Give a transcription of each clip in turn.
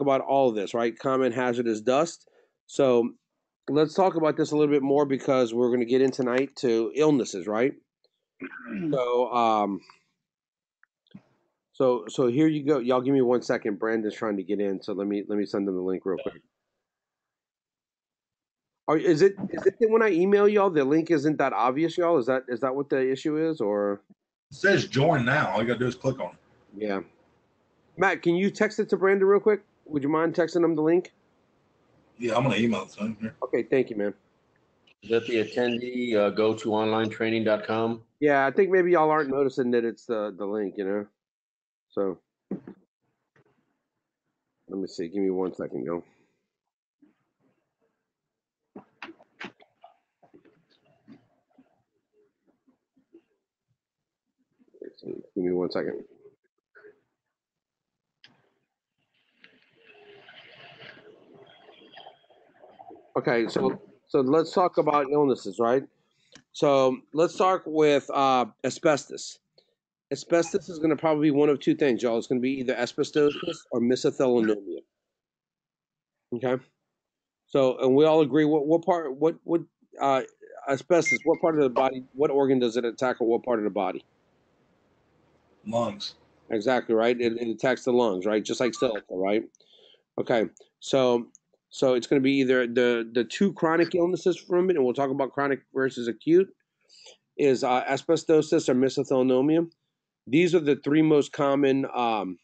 about all of this, right? Common hazardous dust. So let's talk about this a little bit more because we're going to get in tonight to illnesses, right? So, um, so, so here you go. Y'all give me one second. Brandon's trying to get in, so let me let me send them the link real quick. Are, is it is it that when I email y'all the link isn't that obvious, y'all? Is that is that what the issue is, or It says join now. All you gotta do is click on it. yeah? Matt, can you text it to Brandon real quick? Would you mind texting them the link? Yeah, I'm gonna email it to him here. Okay, thank you, man. Is that the attendee, uh, go to onlinetraining.com? Yeah, I think maybe y'all aren't noticing that it's the the link, you know. So let me see. Give me one second, yo. Give me one second. Okay, so so let's talk about illnesses, right? So let's start with uh, asbestos. Asbestos is going to probably be one of two things, y'all. It's going to be either asbestosis or mesothelioma. Okay. So, and we all agree. What what part? What what uh, asbestos? What part of the body? What organ does it attack, or what part of the body? Lungs. Exactly right. It, it attacks the lungs, right? Just like silica, right? Okay. So so it's going to be either the the two chronic illnesses from it, and we'll talk about chronic versus acute, is uh, asbestosis or mesothelioma. These are the three most common. Um,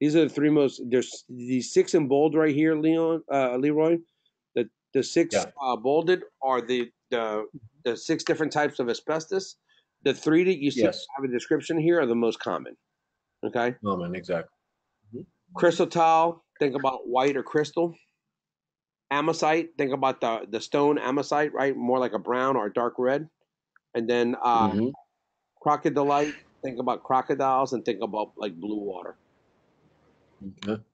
these are the three most. There's these six in bold right here, Leon, uh, Leroy. The the six Yeah. uh, bolded are the the the six different types of asbestos. The three that you see Yes. have a description here are the most common. Okay. Oh, man, exactly. Chrysotile, think about white or crystal. Amosite, think about the the stone amosite, right? More like a brown or a dark red. And then uh, Mhm. crocodilite, think about crocodiles and think about like blue water. Okay.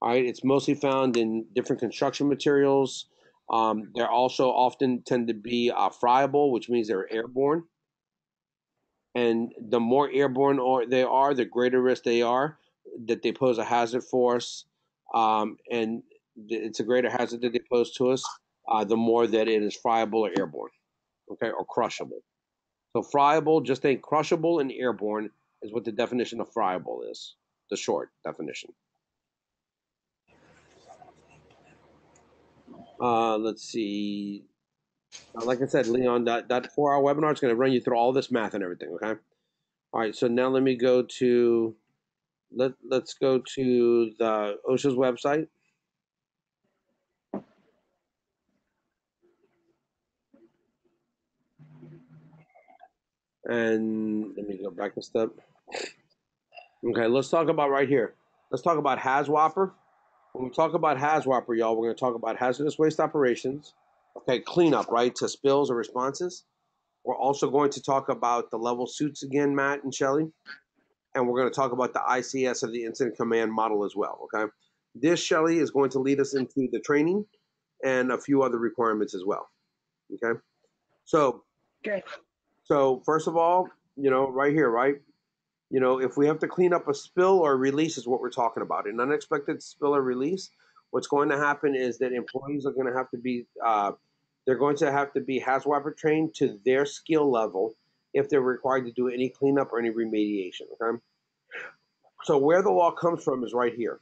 All right, it's mostly found in different construction materials. Um, they're also often tend to be uh, friable, which means they're airborne. And the more airborne or they are, the greater risk they are that they pose a hazard for us. Um, and it's a greater hazard that they pose to us, uh, the more that it is friable or airborne, okay, or crushable. So friable, just think crushable and airborne is what the definition of friable is, the short definition. Uh, let's see. Uh, Like I said, Leon, that, that four hour webinar is going to run you through all this math and everything. Okay. All right. So now let me go to let let's go to the OSHA's website. And let me go back a step. Okay, let's talk about right here. Let's talk about HAZWOPER. When we talk about HAZWOPER, y'all, we're going to talk about hazardous waste operations. Okay, cleanup, right, to spills or responses. We're also going to talk about the level suits again, Matt and Shelly. And we're going to talk about the ICS of the incident command model as well. Okay. This, Shelly, is going to lead us into the training and a few other requirements as well. Okay. So, Okay. So first of all, you know, right here, right? You know, if we have to clean up a spill or release, is what we're talking about. An unexpected spill or release, what's going to happen is that employees are going to have to be, uh, they're going to have to be HAZWOPER trained to their skill level if they're required to do any cleanup or any remediation. Okay. So where the law comes from is right here.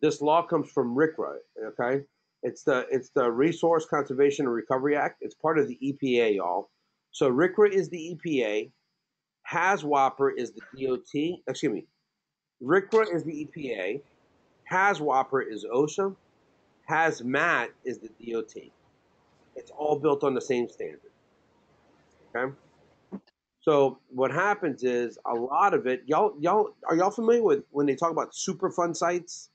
This law comes from RCRA. Okay. It's the it's the Resource Conservation and Recovery Act. It's part of the EPA, y'all. So RCRA is the EPA. HAZWOPER is the DOT. Excuse me. RCRA is the EPA. HAZWOPER is OSHA. HAZMAT is the DOT. It's all built on the same standard. Okay. So what happens is a lot of it. Y'all, y'all, are y'all familiar with when they talk about Superfund sites?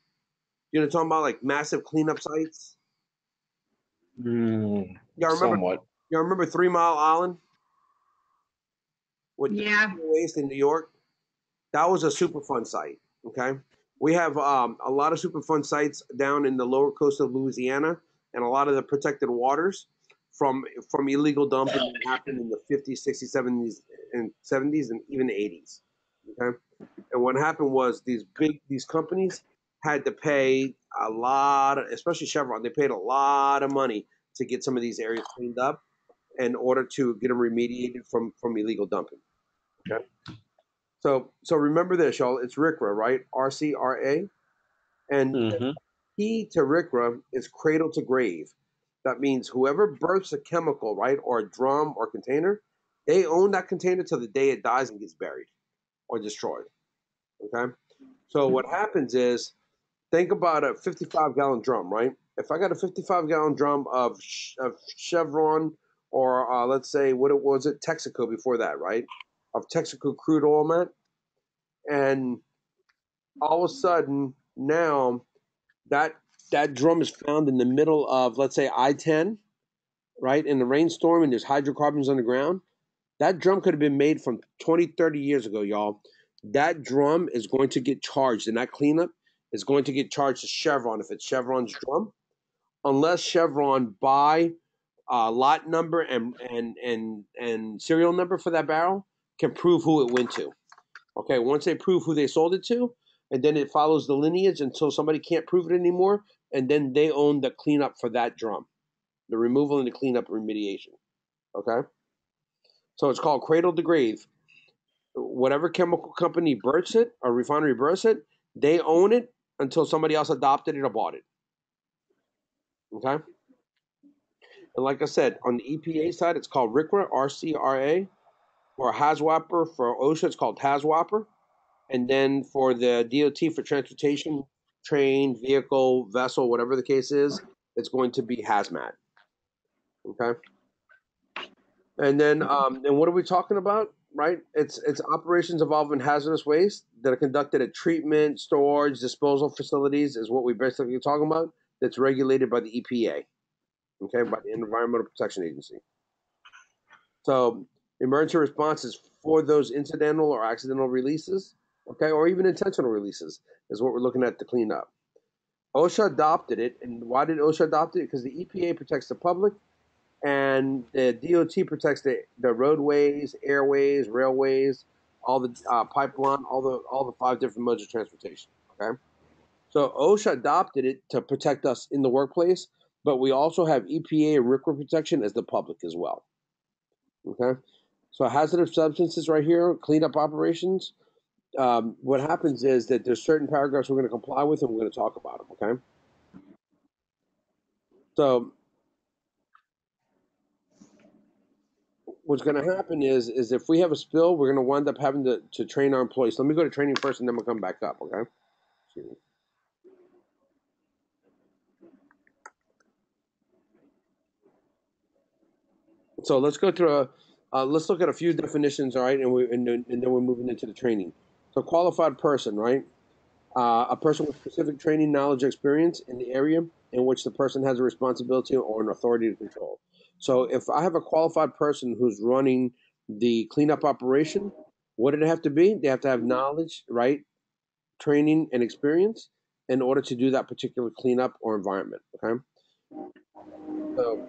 You know, talking about like massive cleanup sites. Mm, Y'all remember? somewhat. Y'all remember Three Mile Island? With Yeah. waste in New York. That was a Superfund site. Okay. We have um, a lot of Superfund sites down in the lower coast of Louisiana and a lot of the protected waters from from illegal dumping that happened in the 50s, 60s, 70s, and 70s, and even 80s. Okay. And what happened was these big these companies had to pay a lot, of, especially Chevron. They paid a lot of money to get some of these areas cleaned up in order to get them remediated from from illegal dumping. Okay. So so remember this, y'all. It's RCRA, right? R C R A, and Mhm. key to RCRA is cradle to grave. That means whoever births a chemical, right, or a drum or container, they own that container till the day it dies and gets buried or destroyed. Okay. So what happens is, think about a 55 gallon drum, right? If I got a 55 gallon drum of, of Chevron or uh, let's say what it was it Texaco before that, right? Of Texaco crude oil, Matt, and all of a sudden now that that drum is found in the middle of let's say I-10, right? In the rainstorm and there's hydrocarbons on the ground. That drum could have been made from 20, 30 years ago, y'all. That drum is going to get charged, and that cleanup is going to get charged to Chevron if it's Chevron's drum, unless Chevron buy uh, lot number and and and and serial number for that barrel can prove who it went to. Okay, once they prove who they sold it to, and then it follows the lineage until somebody can't prove it anymore, and then they own the cleanup for that drum, the removal and the cleanup remediation. Okay, so it's called cradle to grave. Whatever chemical company births it or refinery births it, they own it until somebody else adopted it or bought it. Okay. And like I said, on the EPA side, it's called RCRA, R-C-R-A, or HAZWOPER for OSHA, it's called HAZWOPER. And then for the DOT for transportation, train, vehicle, vessel, whatever the case is, it's going to be hazmat. Okay. And then, um, and what are we talking about? Right? It's it's operations involving hazardous waste that are conducted at treatment, storage, disposal facilities is what we basically talking about. That's regulated by the EPA okay, by the Environmental Protection Agency. So, emergency responses for those incidental or accidental releases, okay, or even intentional releases is what we're looking at to clean up. OSHA adopted it, and why did OSHA adopt it? Because the EPA protects the public, and the DOT protects the, the roadways, airways, railways, all the uh, pipeline, all the all the five different modes of transportation. Okay, so OSHA adopted it to protect us in the workplace, but we also have EPA and RCRA protection as the public as well. Okay, so hazardous substances right here, cleanup operations. Um, what happens is that there's certain paragraphs we're going to comply with, and we're going to talk about them. Okay, so what's going to happen is is if we have a spill, we're going to wind up having to, to train our employees. Let me go to training first, and then we'll come back up. Okay. So let's go through a, uh, let's look at a few definitions, all right, and we and then, and then we're moving into the training. So qualified person, right? Uh, a person with specific training, knowledge, experience in the area in which the person has a responsibility or an authority to control. So if I have a qualified person who's running the cleanup operation, what did it have to be? They have to have knowledge, right? Training and experience in order to do that particular cleanup or environment. Okay. So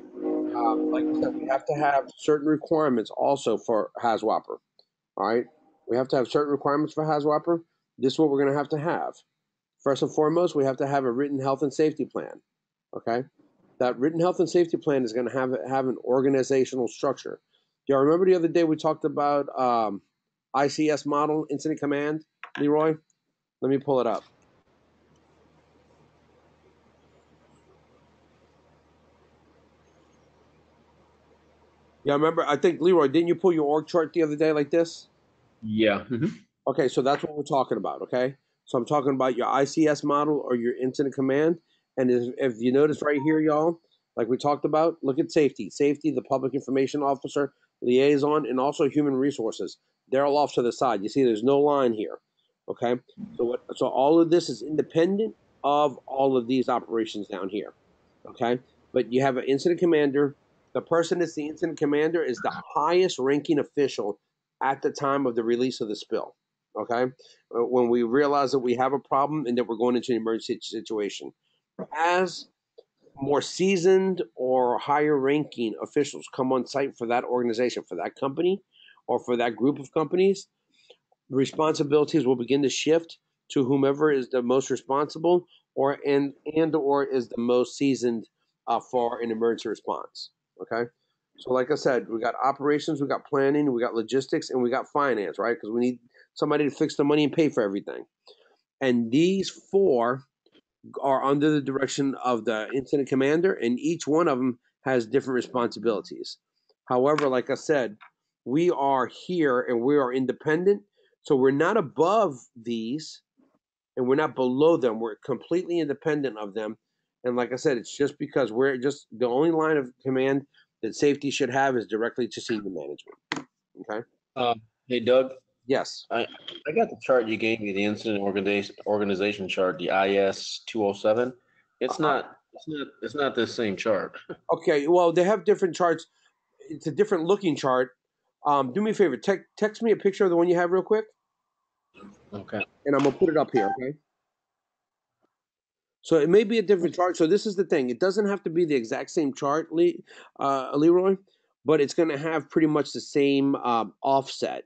um, like I said, we have to have certain requirements also for HAZWOPER. All right, we have to have certain requirements for HAZWOPER. This is what we're going to have to have. First and foremost, we have to have a written health and safety plan. Okay, that written health and safety plan is going to have have an organizational structure. Do y'all remember the other day we talked about um, ICS model, incident command, Leroy? Let me pull it up. Yeah, I remember. I think Leroy, didn't you pull your org chart the other day like this? Yeah. mhm. Okay, so that's what we're talking about. Okay, so I'm talking about your ICS model or your incident command. And if, if you notice right here, y'all, like we talked about, look at safety. Safety, the public information officer, liaison, and also human resources. They're all off to the side. You see, there's no line here. Okay, so what? So all of this is independent of all of these operations down here. Okay, but you have an incident commander. The person that's the incident commander is the highest ranking official at the time of the release of the spill. Okay, Uh, when we realize that we have a problem and that we're going into an emergency situation, as more seasoned or higher ranking officials come on site for that organization, for that company, or for that group of companies, responsibilities will begin to shift to whomever is the most responsible or and and or is the most seasoned uh, for an emergency response. Okay. So, like I said, we got operations, we got planning, we got logistics, and we got finance, right? Because we need somebody to fix the money and pay for everything. And these four are under the direction of the incident commander, and each one of them has different responsibilities. However, like I said, we are here and we are independent, so we're not above these and we're not below them. We're completely independent of them. And like I said, it's just because we're just the only line of command that safety should have is directly to senior management. Okay. Um, hey Doug, Yes. I I got the chart you gave me, the incident organization organization chart, the IS two oh seven. It's not it's not it's not the same chart. Okay. Well, they have different charts. It's a different looking chart. Um, do me a favor. Te- text me a picture of the one you have real quick, Okay. and I'm gonna put it up here. Okay. So it may be a different chart. So this is the thing. It doesn't have to be the exact same chart, Lee, uh, Leroy, but it's going to have pretty much the same um, offset.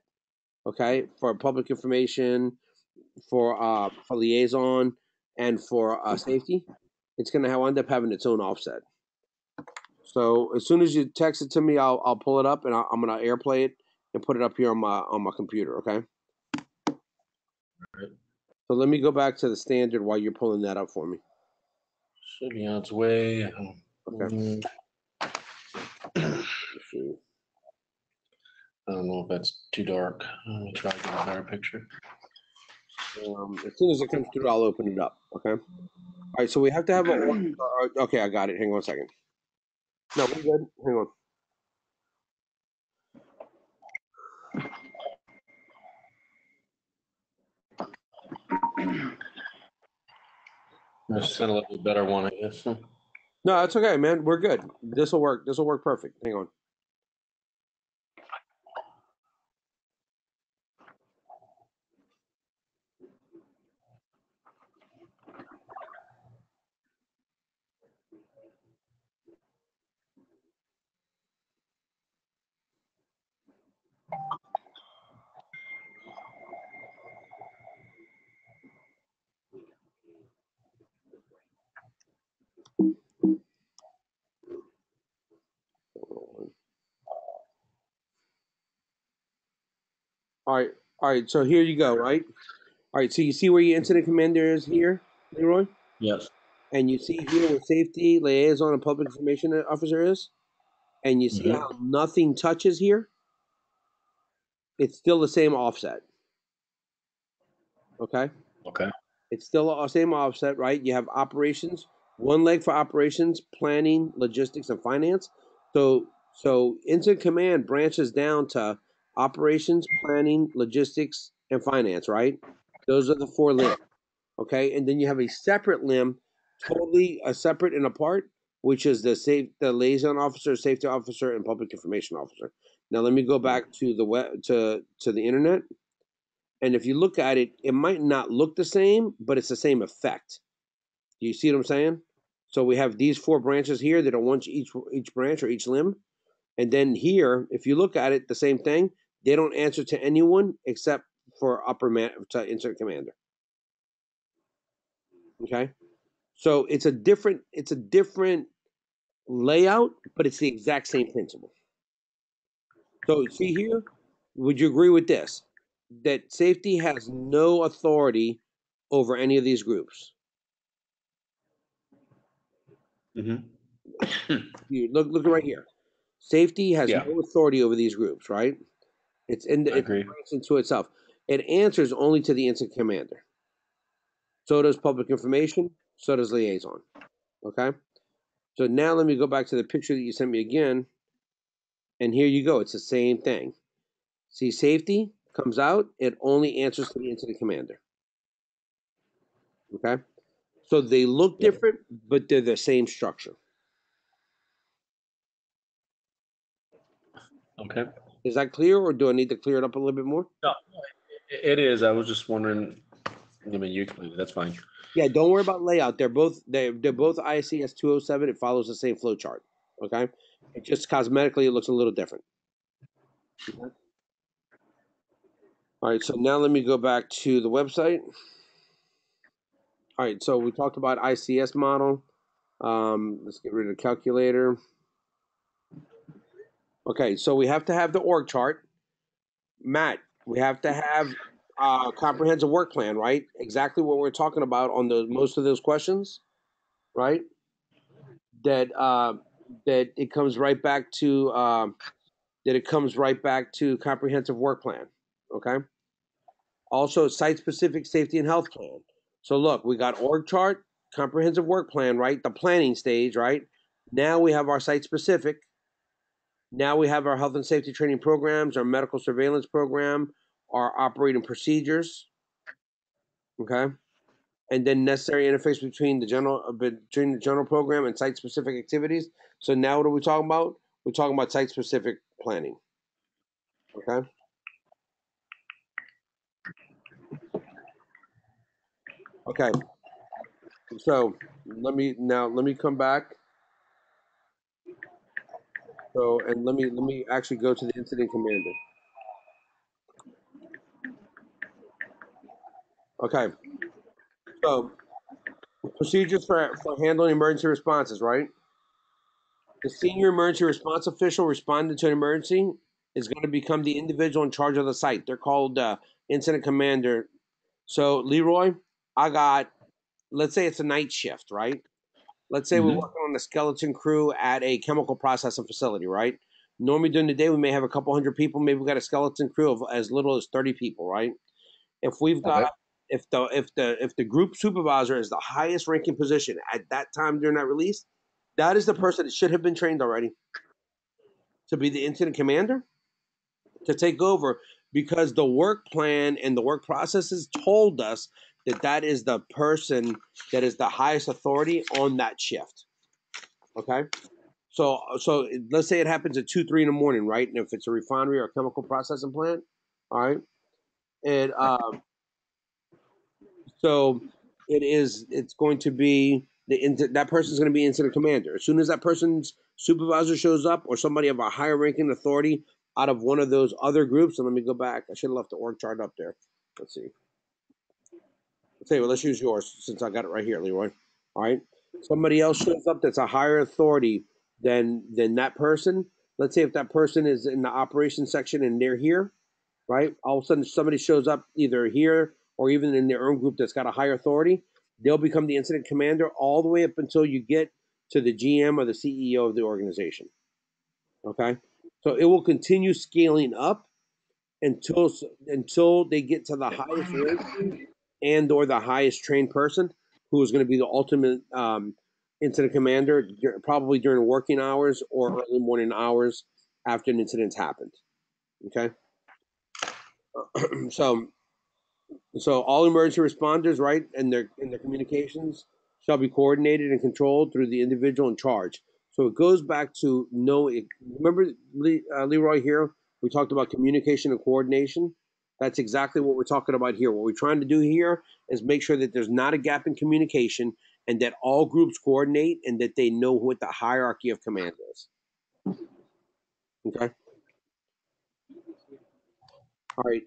Okay, for public information, for uh, for liaison, and for uh, safety, it's going to have, end up having its own offset. So as soon as you text it to me, I'll I'll pull it up and I'll, I'm going to airplay it and put it up here on my on my computer. Okay. So let me go back to the standard while you're pulling that up for me. Should be on its way. Okay. I don't know if that's too dark. Let me try to get a better picture. Um, as soon as it comes through, I'll open it up. Okay. All right. So we have to have a. uh, Okay, I got it. Hang on a second. No, we're good. Hang on. Just send a little better one, I guess. No, that's okay, man. We're good. This will work. This will work perfect. Hang on. All right. All right. So here you go. Right. All right. So you see where your incident commander is here, Leroy, Yes. and you see here where safety liaison and public information officer is, and you see Mhm. how nothing touches here. It's still the same offset. Okay. Okay. It's still the same offset, right? You have operations, one leg for operations, planning, logistics, and finance. So, so incident command branches down to operations, planning, logistics, and finance, right? Those are the four limbs. Okay, and then you have a separate limb, totally a separate and apart, which is the safe, the liaison officer, safety officer, and public information officer. Now, let me go back to the web to to the internet. And if you look at it, it might not look the same, but it's the same effect. Do you see what I'm saying? So we have these four branches here that are one each each branch or each limb, and then here, if you look at it, the same thing. They don't answer to anyone except for upper man to incident commander. Okay, so it's a different it's a different layout, but it's the exact same principle. So see here, would you agree with this? That safety has no authority over any of these groups. Mm-hmm. You look look right here. Safety has Yeah. no authority over these groups, right? It's in I it's agree. into itself. It answers only to the incident commander. So does public information. So does liaison. Okay. So now let me go back to the picture that you sent me again, and here you go. It's the same thing. See, safety comes out. It only answers to the incident commander. Okay. So they look different, but they're the same structure. Okay. Is that clear, or do I need to clear it up a little bit more? No, it is. I was just wondering. I mean, you explained it. That's fine. Yeah, don't worry about layout. They're both they're, they're both ICS 207. It follows the same flow chart. Okay, it just cosmetically it looks a little different. Okay. All right, so now let me go back to the website. All right, so we talked about ICS model. Um, let's get rid of the calculator. Okay, so we have to have the org chart. Matt, we have to have a comprehensive work plan, right? Exactly what we're talking about on those most of those questions, right? That uh, that it comes right back to uh, that it comes right back to comprehensive work plan. Okay. Also, site specific safety and health plan. So look, we got org chart, comprehensive work plan, right? The planning stage, right? Now we have our site specific. Now we have our health and safety training programs, our medical surveillance program, our operating procedures. Okay. And then necessary interface between the general uh, between the general program and site specific activities. So now what are we talking about? We're talking about site specific planning. Okay. Okay. So let me now let me come back. So and let me let me actually go to the incident commander. Okay. So procedures for, for handling emergency responses, right? The senior emergency response official responding to an emergency is going to become the individual in charge of the site. They're called uh, incident commander. So Leroy, I got, let's say it's a night shift, right? Let's say we're Mhm. working on a skeleton crew at a chemical processing facility, right? Normally during the day we may have a couple hundred people. Maybe we've got a skeleton crew of as little as thirty people, right? If we've got Okay. if the if the if the group supervisor is the highest ranking position at that time during that release, that is the person that should have been trained already to be the incident commander to take over because the work plan and the work processes told us that that is the person that is the highest authority on that shift. Okay, so so let's say it happens at two three in the morning, right? And if it's a refinery or a chemical processing plant, all right, and um, so it is. It's going to be the that person's going to be incident commander. As soon as that person's supervisor shows up or somebody of a higher ranking authority out of one of those other groups, and let me go back. I should have left the org chart up there. Let's see. Well, let's use yours since I got it right here, Leroy. All right. Somebody else shows up that's a higher authority than than that person. Let's say if that person is in the operations section and they're here, right? All of a sudden somebody shows up either here or even in their own group that's got a higher authority. They'll become the incident commander all the way up until you get to the GM or the CEO of the organization. Okay. So it will continue scaling up until until they get to the highest ranking and or the highest trained person who is going to be the ultimate um, incident commander probably during working hours or early morning hours after an incident's happened okay? So so all emergency responders right and their and their communications shall be coordinated and controlled through the individual in charge. So it goes back to no remember uh, leroy here? We talked about communication and coordination that's exactly what we're talking about here. What we're trying to do here is make sure that there's not a gap in communication and that all groups coordinate and that they know what the hierarchy of command is. Okay? All right.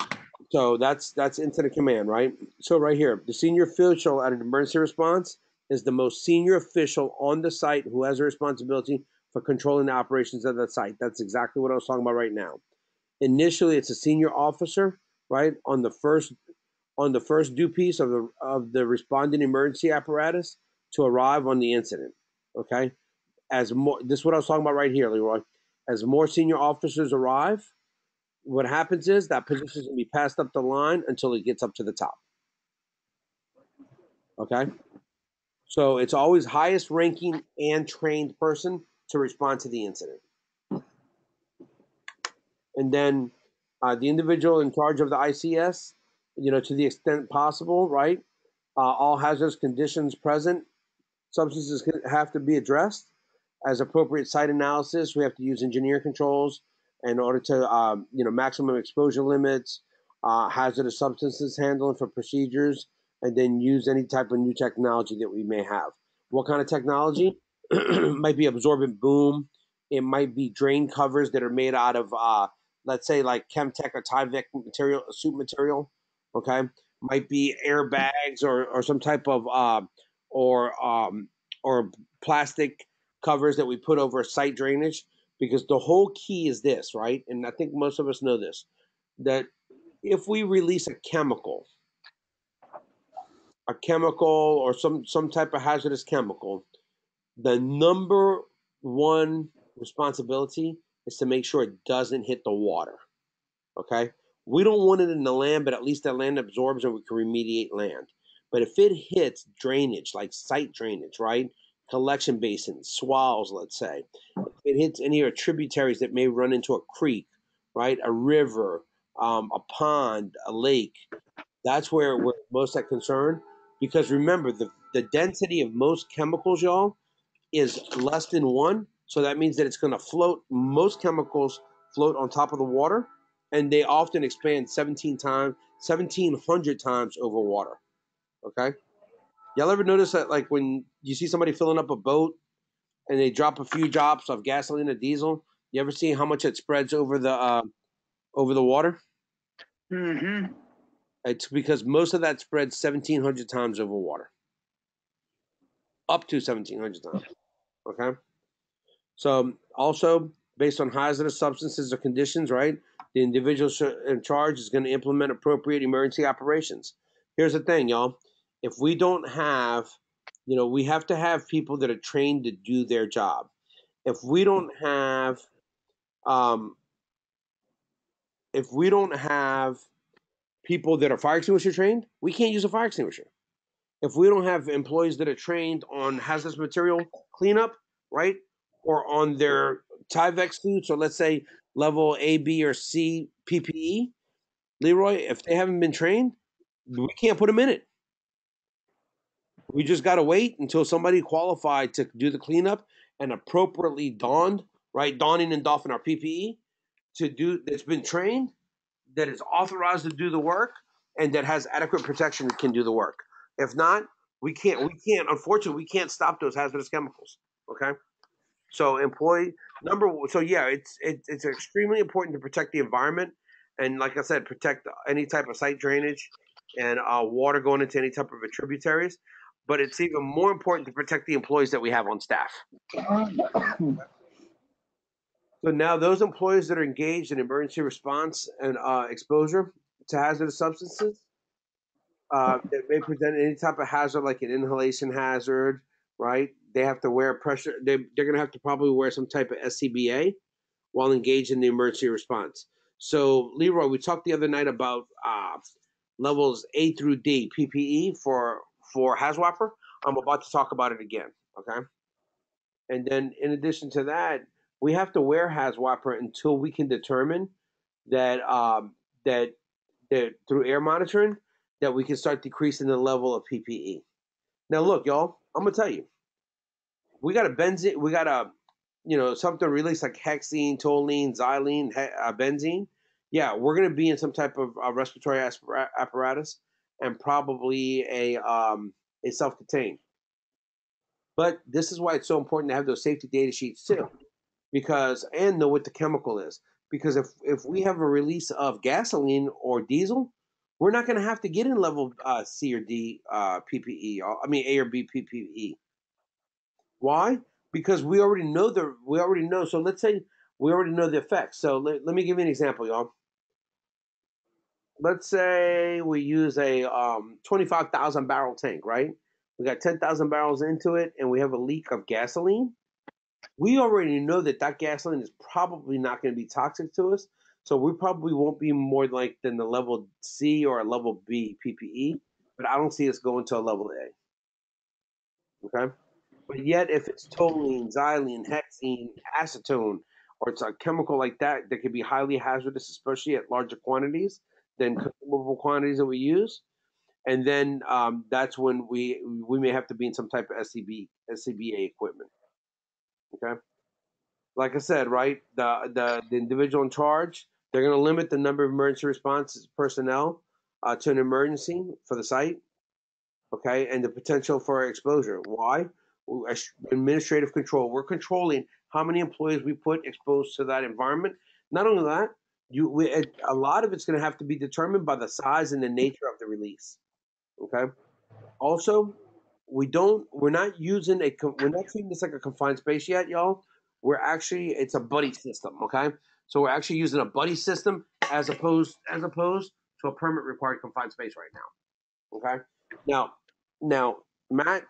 So that's that's incident command right? So right here the senior official at an emergency response is the most senior official on the site who has a responsibility for controlling the operations of that site. That's exactly what i was talking about right now. Initially it's a senior officer right on the first on the first due piece of the of the responding emergency apparatus to arrive on the incident okay? As more this is what i was talking about right here leroy. As more senior officers arrive what happens is that position is going to be passed up the line until it gets up to the top. Okay? So it's always highest ranking and trained person to respond to the incident. And then uh, the individual in charge of the ICS, you know, to the extent possible, right? Uh, all hazardous conditions present, substances have to be addressed as appropriate site analysis. We have to use engineer controls in order to, um, you know, maximum exposure limits, uh, hazardous substances handling for procedures, and then use any type of new technology that we may have. What kind of technology? might be absorbent boom. It might be drain covers that are made out of uh, let's say like Chemtech or Tyvek material, suit material, okay, might be airbags or or some type of uh, or um, or plastic covers that we put over site drainage because the whole key is this, right? And I think most of us know this that if we release a chemical, a chemical or some some type of hazardous chemical, the number one responsibility is to make sure it doesn't hit the water. Okay? We don't want it in the land, but at least that land absorbs and we can remediate land. But if it hits drainage, like site drainage, right? Collection basins, swales, let's say, if it hits any of tributaries that may run into a creek, right? A river, um, a pond, a lake, that's where we're most at concern. Because remember, the, the density of most chemicals, y'all, is less than one. So that means that it's going to float. Most chemicals float on top of the water, and they often expand 17 times, 1700 times over water. Okay. Y'all ever notice that, like, when you see somebody filling up a boat and they drop a few drops of gasoline or diesel, you ever see how much it spreads over the uh, over the water? Mm-hmm. It's because most of that spreads 1,700 times over water, up to 1,700 times. Okay. So also based on hazardous substances or conditions, right? The individual in charge is going to implement appropriate emergency operations. Here's the thing, y'all. If we don't have, you know, we have to have people that are trained to do their job. If we don't have, um, if we don't have people that are fire extinguisher trained, we can't use a fire extinguisher. If we don't have employees that are trained on hazardous material cleanup, right, or on their Tyvek suits, or let's say level A, B, or C PPE, Leroy, if they haven't been trained, we can't put them in it. We just got to wait until somebody qualified to do the cleanup and appropriately donned, right, donning and doffing our PPE to do that's been trained, that is authorized to do the work, and that has adequate protection can do the work. If not, we can't. We can't. Unfortunately, we can't stop those hazardous chemicals. Okay. So employee number. So yeah, it's it, it's extremely important to protect the environment, and like I said, protect any type of site drainage and uh, water going into any type of tributaries. But it's even more important to protect the employees that we have on staff. So now those employees that are engaged in emergency response and uh, exposure to hazardous substances uh, that may present any type of hazard, like an inhalation hazard, right? They have to wear pressure. They, they're going to have to probably wear some type of SCBA while engaged in the emergency response. So, Leroy, we talked the other night about uh, levels A through D PPE for for HAZWOPER. I'm about to talk about it again. Okay. And then, in addition to that, we have to wear HAZWOPER until we can determine that um, that that through air monitoring that we can start decreasing the level of PPE. Now, look, y'all, I'm gonna tell you, we got a benzene, we got a, you know, something released like hexene, toluene, xylene, he, uh, benzene. Yeah, we're gonna be in some type of uh, respiratory apparatus and probably a um, a self-contained. But this is why it's so important to have those safety data sheets too, because and know what the chemical is. Because if if we have a release of gasoline or diesel, we're not going to have to get in level uh, C or D uh, PPE. Uh, I mean A or B PPE. Why? Because we already know the we already know. So let's say we already know the effects. So let, let me give you an example, y'all. Let's say we use a um, 25,000 barrel tank, right? We got 10,000 barrels into it and we have a leak of gasoline. We already know that that gasoline is probably not going to be toxic to us. So we probably won't be more like than the level C or a level B PPE, but I don't see us going to a level A. Okay? But yet, if it's toluene, xylene, hexene, acetone, or it's a chemical like that that can be highly hazardous, especially at larger quantities than consumable quantities that we use, and then um, that's when we we may have to be in some type of SCB SCBA equipment. Okay, like I said, right, the the, the individual in charge they're going to limit the number of emergency response personnel uh, to an emergency for the site, okay, and the potential for exposure. Why? Administrative control. We're controlling how many employees we put exposed to that environment. Not only that, you we, a lot of it's going to have to be determined by the size and the nature of the release. Okay. Also, we don't we're not using a we're not treating this like a confined space yet, y'all. We're actually it's a buddy system. Okay. So we're actually using a buddy system as opposed as opposed to a permit required confined space right now. Okay. Now, now, Matt,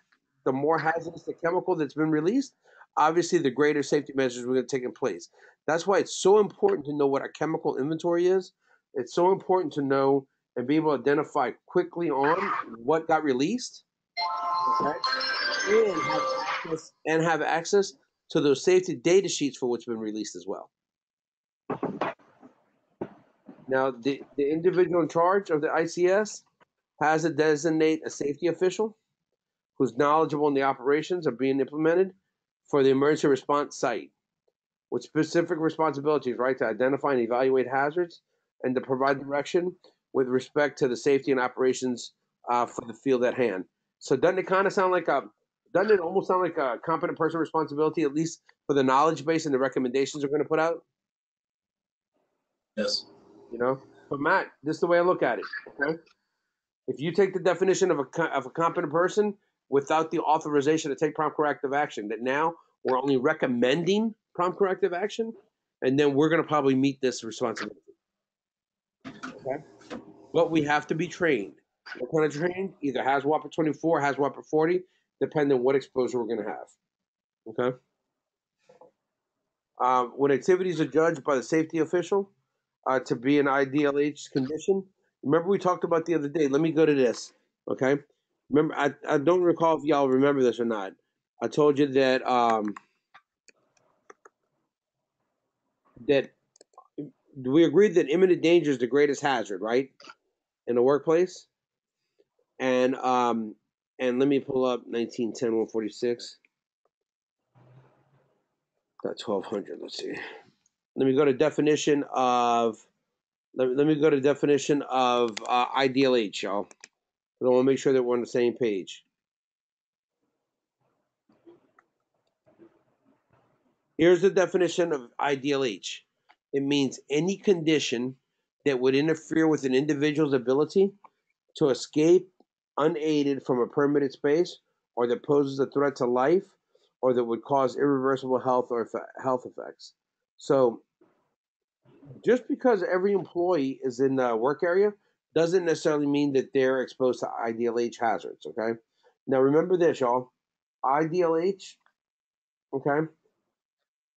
the more hazardous the chemical that's been released, obviously the greater safety measures we're going to take in place. That's why it's so important to know what our chemical inventory is. It's so important to know and be able to identify quickly on what got released, okay, and have access, and have access to those safety data sheets for what's been released as well. Now, the, the individual in charge of the ICS has to designate a safety official who's knowledgeable in the operations are being implemented for the emergency response site with specific responsibilities, right, to identify and evaluate hazards and to provide direction with respect to the safety and operations uh, for the field at hand. So doesn't it kind of sound like a doesn't it almost sound like a competent person responsibility, at least for the knowledge base and the recommendations we're going to put out? Yes. You know, but Matt, this is the way I look at it. Okay, if you take the definition of a of a competent person without the authorization to take prompt corrective action, that now we're only recommending prompt corrective action, and then we're going to probably meet this responsibility. Okay, but we have to be trained. What kind of trained? Either HAZWOPER 24, HAZWOPER 40, depending on what exposure we're going to have. Okay. Um, when activities are judged by the safety official uh, to be an IDLH condition, remember we talked about the other day. Let me go to this. Okay. Remember, I, I don't recall if y'all remember this or not. I told you that um, that we agreed that imminent danger is the greatest hazard, right, in the workplace. And um, and let me pull up 1910 146. Got 1200. Let's see. Let me go to definition of. Let, let me go to definition of uh, IDLH, y'all. I want to make sure that we're on the same page. Here's the definition of IDLH. It means any condition that would interfere with an individual's ability to escape unaided from a permitted space or that poses a threat to life or that would cause irreversible health or health effects. So just because every employee is in the work area doesn't necessarily mean that they're exposed to IDLH hazards, okay? Now remember this, y'all. IDLH, okay?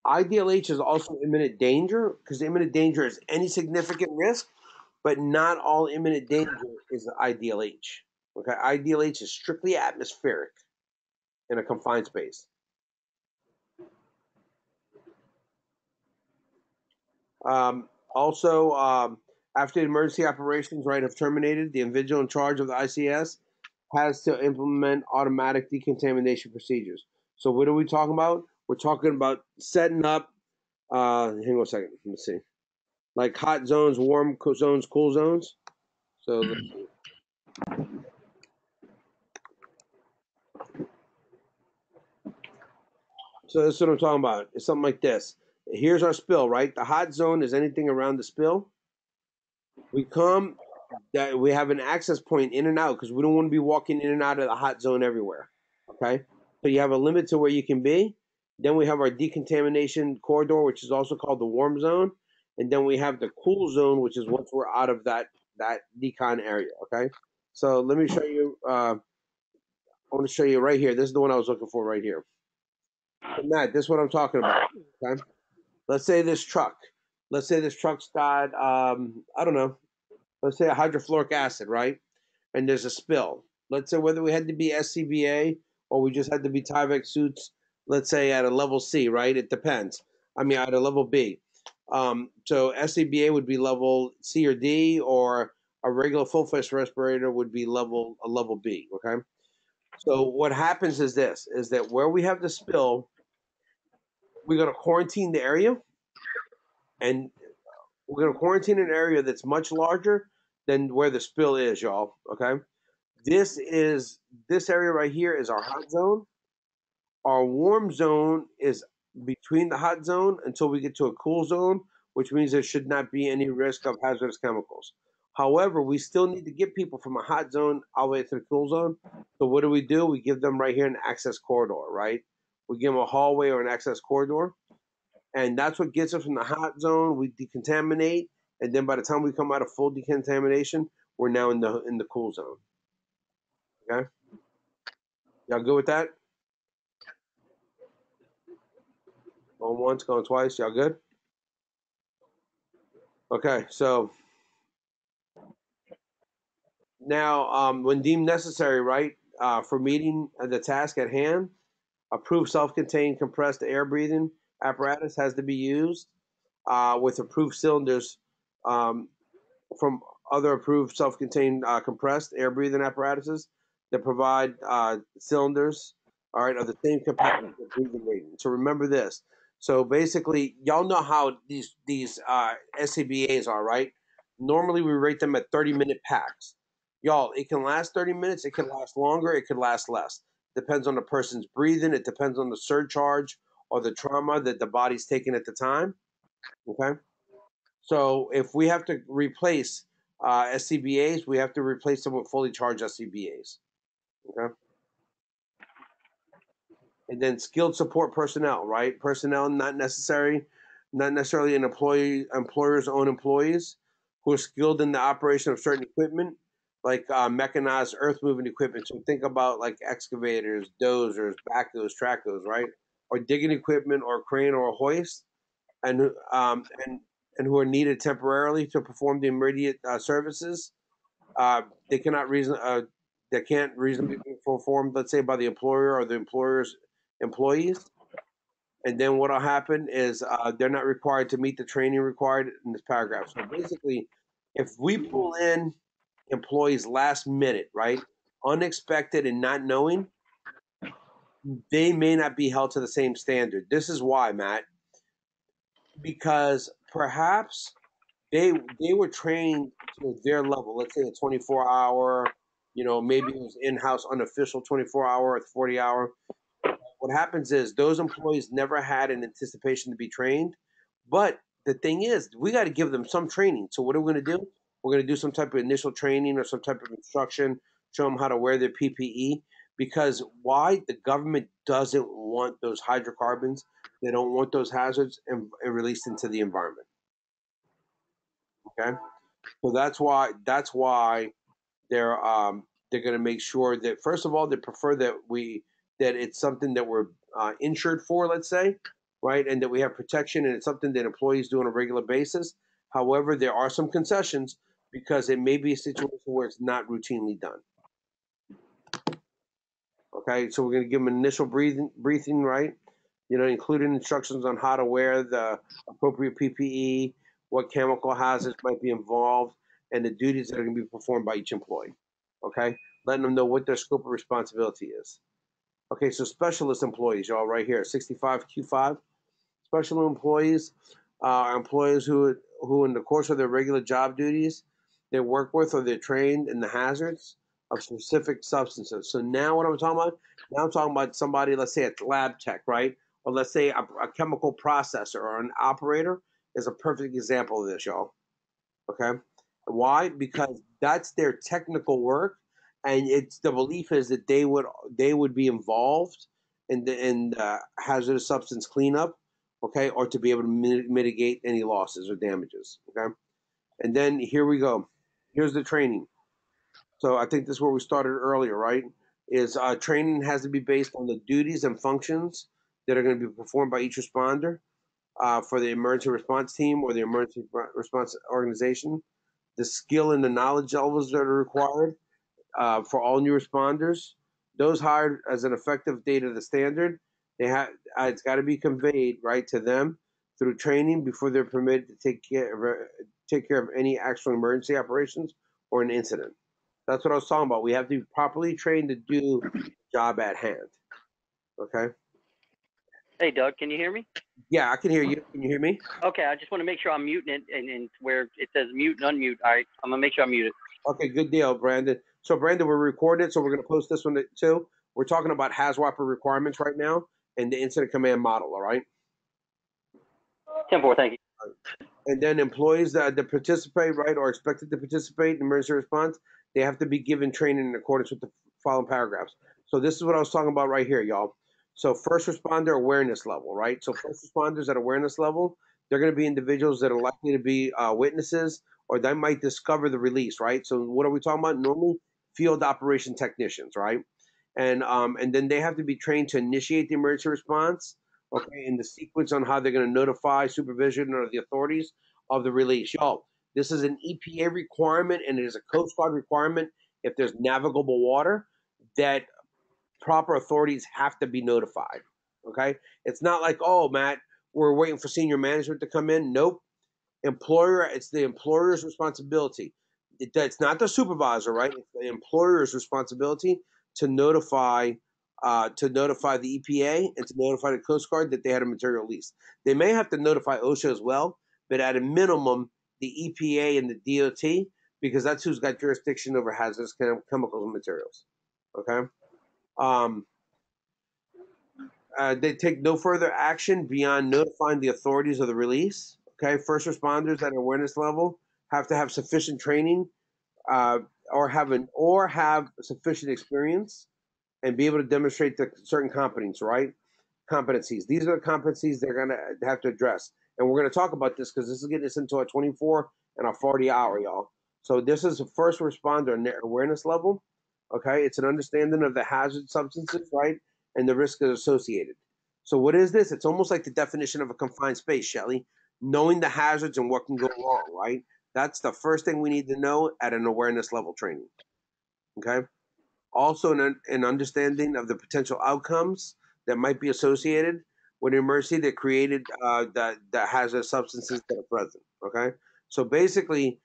IDLH is also imminent danger because imminent danger is any significant risk, but not all imminent danger is IDLH. Okay, IDLH is strictly atmospheric in a confined space. Um, also, um, after the emergency operations right have terminated, the individual in charge of the ICS has to implement automatic decontamination procedures. So, what are we talking about? We're talking about setting up. Uh, hang on a second. Let me see. Like hot zones, warm zones, cool zones. So, so that's what I'm talking about. It's something like this. Here's our spill, right? The hot zone is anything around the spill. We come that we have an access point in and out because we don't want to be walking in and out of the hot zone everywhere. Okay, so you have a limit to where you can be. Then we have our decontamination corridor, which is also called the warm zone, and then we have the cool zone, which is once we're out of that that decon area. Okay, so let me show you. Uh, I want to show you right here. This is the one I was looking for right here. Matt, this is what I'm talking about. Okay, let's say this truck. Let's say this truck's got um, I don't know. Let's say a hydrofluoric acid, right? And there's a spill. Let's say whether we had to be SCBA or we just had to be Tyvek suits. Let's say at a level C, right? It depends. I mean, at a level B. Um, so SCBA would be level C or D, or a regular full face respirator would be level a level B. Okay. So what happens is this: is that where we have the spill, we're going to quarantine the area, and we're going to quarantine an area that's much larger than where the spill is, y'all. Okay. This is this area right here is our hot zone. Our warm zone is between the hot zone until we get to a cool zone, which means there should not be any risk of hazardous chemicals. However, we still need to get people from a hot zone all the way to the cool zone. So what do we do? We give them right here an access corridor, right? We give them a hallway or an access corridor, and that's what gets us from the hot zone. We decontaminate, and then by the time we come out of full decontamination, we're now in the in the cool zone. Okay, y'all good with that? Going once, going twice. Y'all good? Okay, so now, um, when deemed necessary, right, uh, for meeting the task at hand, approved self-contained compressed air breathing apparatus has to be used uh, with approved cylinders um, from other approved self-contained uh, compressed air breathing apparatuses that provide uh, cylinders, all right, of the same capacity breathing rating. So remember this. So basically, y'all know how these these uh, SCBAs are, right? Normally, we rate them at 30 minute packs y'all, it can last 30 minutes, it can last longer, it could last less. Depends on the person's breathing, it depends on the surcharge or the trauma that the body's taking at the time. Okay. So if we have to replace uh, SCBAs, we have to replace them with fully charged SCBAs. Okay. And then skilled support personnel, right? Personnel not necessary, not necessarily an employee employer's own employees who are skilled in the operation of certain equipment like uh, mechanized earth moving equipment. So think about like excavators, dozers, backhoes, trackhoes, right? Or digging equipment, or crane, or a hoist, and um, and and who are needed temporarily to perform the immediate uh, services. Uh, they cannot reason. Uh, they can't reasonably be performed, let's say, by the employer or the employer's employees. And then what'll happen is uh, they're not required to meet the training required in this paragraph. So basically, if we pull in employees last minute, right? Unexpected and not knowing, they may not be held to the same standard. This is why, Matt, because perhaps they they were trained to their level. Let's say a 24 hour, you know, maybe it was in-house unofficial 24 hour or 40 hour. What happens is those employees never had an anticipation to be trained, but the thing is, we got to give them some training. So what are we going to do? We're going to do some type of initial training or some type of instruction, show them how to wear their PPE. Because why? The government doesn't want those hydrocarbons. They don't want those hazards and, and released into the environment. Okay, so that's why that's why they're um, they're going to make sure that first of all they prefer that we that it's something that we're uh, insured for, let's say, right, and that we have protection and it's something that employees do on a regular basis. However, there are some concessions because it may be a situation where it's not routinely done. Okay, so we're going to give them initial breathing, breathing, right? You know, including instructions on how to wear the appropriate PPE, what chemical hazards might be involved, and the duties that are going to be performed by each employee. Okay, letting them know what their scope of responsibility is. Okay, so specialist employees, y'all, right here, 65Q5. Special employees uh, are employees who, who, in the course of their regular job duties, they work with or they're trained in the hazards of specific substances. So now what I'm talking about? Now I'm talking about somebody, let's say a lab tech, right? Or let's say a, a chemical processor or an operator is a perfect example of this, y'all. Okay? Why? Because that's their technical work, and it's the belief is that they would they would be involved in the in the hazardous substance cleanup, okay, or to be able to mitigate any losses or damages. Okay, and then here we go here's the training. So I think this is where we started earlier, right? Is uh, training has to be based on the duties and functions that are going to be performed by each responder uh, for the emergency response team or the emergency response organization, the skill and the knowledge levels that are required uh, for all new responders. Those hired as an effective date of the standard, they have uh, it's got to be conveyed right to them through training before they're permitted to take care of take care of any actual emergency operations or an incident. That's what I was talking about. We have to be properly trained to do the job at hand. Okay. Hey, Doug, can you hear me? Yeah, I can hear you. Can you hear me? Okay, I just want to make sure I'm muting it and, and where it says mute and unmute. All right, I'm gonna make sure I'm muted. Okay, good deal, Brandon. So, Brandon, we're recorded, so we're gonna post this one too. We're talking about HAZWOPER requirements right now and the incident command model. All right. Ten four, thank you. And then employees that, that participate, right, or expected to participate in emergency response, they have to be given training in accordance with the following paragraphs. So this is what I was talking about right here, y'all. So first responder awareness level, right? So first responders at awareness level, they're going to be individuals that are likely to be uh, witnesses or they might discover the release, right? So what are we talking about? Normally, field operation technicians, right? And um, and then they have to be trained to initiate the emergency response, okay, in the sequence on how they're going to notify supervision or the authorities of the release. Y'all, this is an EPA requirement and it is a Coast Guard requirement if there's navigable water that proper authorities have to be notified. Okay, it's not like oh Matt, we're waiting for senior management to come in. Nope, employer. It's the employer's responsibility. It, it's not the supervisor, right? It's the employer's responsibility to notify uh, to notify the EPA and to notify the Coast Guard that they had a material lease. They may have to notify OSHA as well, but at a minimum, the EPA and the DOT, because that's who's got jurisdiction over hazardous chemicals and materials. Okay. Um, uh, they take no further action beyond notifying the authorities of the release. Okay, first responders at awareness level have to have sufficient training, uh, or have an or have sufficient experience, and be able to demonstrate the certain competencies. Right, competencies. These are the competencies they're gonna have to address, and we're gonna talk about this because this is getting us into a 24 and a 40 hour, y'all. So this is a first responder awareness level. Okay, it's an understanding of the hazard substances, right, and the risks associated. So what is this? It's almost like the definition of a confined space, Shelley. Knowing the hazards and what can go wrong, right? That's the first thing we need to know at an awareness level training. Okay. Also, an, an understanding of the potential outcomes that might be associated with an emergency that created uh, that that hazardous substances that are present. Okay. So basically,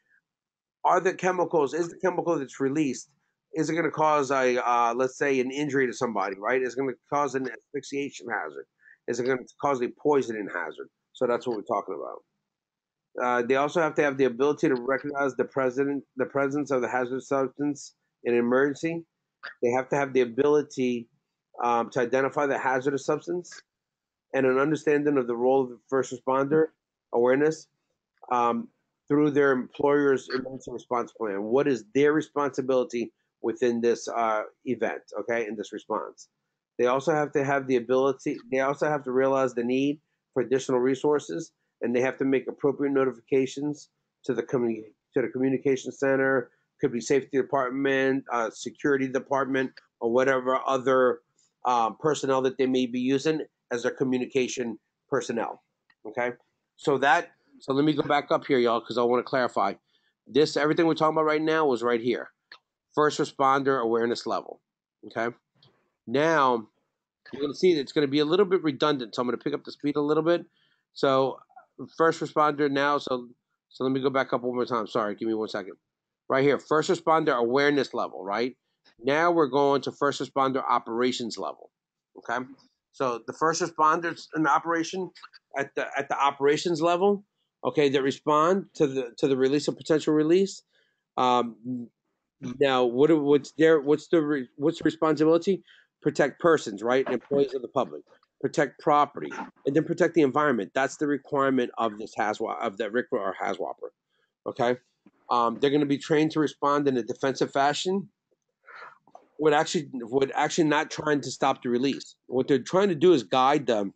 are the chemicals is the chemical that's released is it going to cause a uh, let's say an injury to somebody right? Is it going to cause an asphyxiation hazard? Is it going to cause a poisoning hazard? So that's what we're talking about. Uh, they also have to have the ability to recognize the president the presence of the hazardous substance in an emergency. They have to have the ability um, to identify the hazardous substance and an understanding of the role of the first responder awareness um, through their employer's emergency response plan. What is their responsibility within this uh, event, okay, in this response? They also have to have the ability, they also have to realize the need for additional resources, and they have to make appropriate notifications to the, commu- to the communication center, could be safety department, uh, security department, or whatever other um, personnel that they may be using as their communication personnel. Okay, so that so let me go back up here, y'all, because I want to clarify. This everything we're talking about right now was right here. First responder awareness level. Okay. Now you're gonna see that it's gonna be a little bit redundant, so I'm gonna pick up the speed a little bit. So first responder now. So so let me go back up one more time. Sorry, give me one second. Right here, first responder awareness level. Right now we're going to first responder operations level. Okay. So the first responders in the operation at the at the operations level, okay, that respond to the to the release of potential release. Um, now, what what's their what's the re, what's the responsibility? Protect persons, right? Employees of the public. Protect property, and then protect the environment. That's the requirement of this HASWA of that RCRA or HAZWOPER. Okay, um, they're going to be trained to respond in a defensive fashion. Would actually would actually not trying to stop the release. What they're trying to do is guide them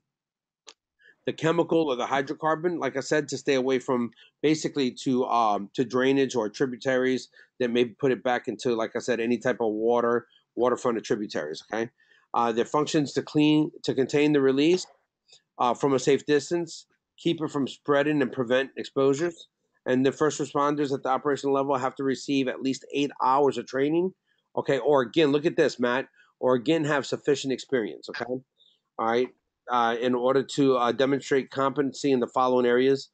the chemical or the hydrocarbon, like I said, to stay away from basically to um, to drainage or tributaries that may put it back into, like I said, any type of water, waterfront or tributaries. Okay, uh, their functions to clean to contain the release uh, from a safe distance, keep it from spreading and prevent exposures. And the first responders at the operational level have to receive at least eight hours of training. Okay, or again, look at this, Matt, or again have sufficient experience. Okay, all right uh, in order to uh, demonstrate competency in the following areas,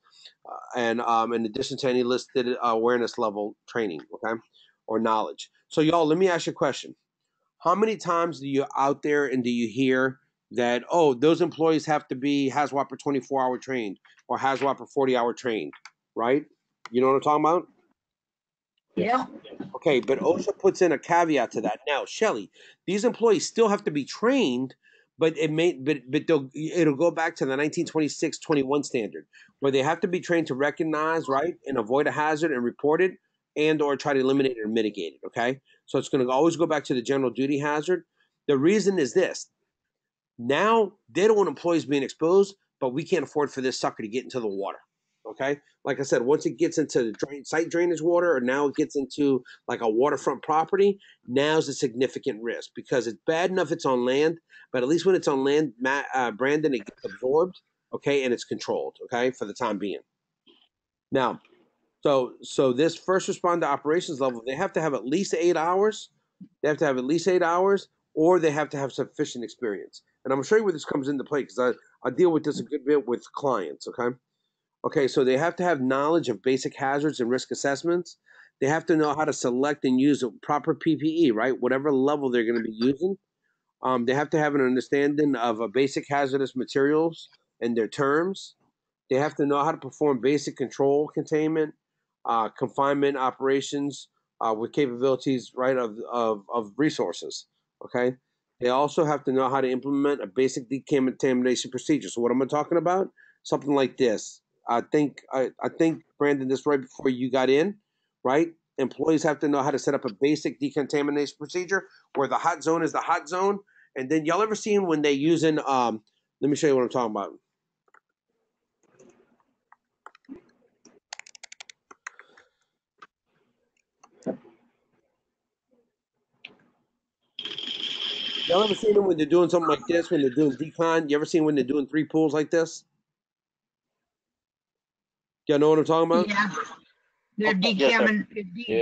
uh, and um, in addition to any listed awareness level training, okay, or knowledge. So, y'all, let me ask you a question: How many times do you out there and do you hear that oh, those employees have to be HAZWOPER 24 hour trained or HAZWOPER 40 hour trained, right? You know what I'm talking about? Yeah. Okay, but OSHA puts in a caveat to that. Now, Shelly, these employees still have to be trained, but it may, but but they'll, it'll go back to the 1926-21 standard, where they have to be trained to recognize, right, and avoid a hazard and report it, and or try to eliminate it or mitigate it. Okay, so it's going to always go back to the general duty hazard. The reason is this: now they don't want employees being exposed, but we can't afford for this sucker to get into the water. Okay, like I said, once it gets into the drain, site drainage water, or now it gets into like a waterfront property, now's a significant risk because it's bad enough it's on land, but at least when it's on land, Matt, uh, Brandon, it gets absorbed, okay, and it's controlled, okay, for the time being. Now, so so this first responder operations level, they have to have at least eight hours. They have to have at least eight hours, or they have to have sufficient experience. And I'm gonna show you where this comes into play because I, I deal with this a good bit with clients, okay? Okay, so they have to have knowledge of basic hazards and risk assessments. They have to know how to select and use a proper PPE, right? Whatever level they're going to be using. Um, they have to have an understanding of uh, basic hazardous materials and their terms. They have to know how to perform basic control containment, uh, confinement operations uh, with capabilities, right, of, of, of resources. Okay. They also have to know how to implement a basic decontamination procedure. So, what am I talking about? Something like this I think I, I think Brandon, this right before you got in, right? Employees have to know how to set up a basic decontamination procedure where the hot zone is the hot zone. And then y'all ever seen when they using um let me show you what I'm talking about. Y'all ever seen them when they're doing something like this, when they're doing decon? You ever seen when they're doing three pools like this? Y'all know what I'm talking about? Yeah. They're Yes, sir. decamin, Yeah.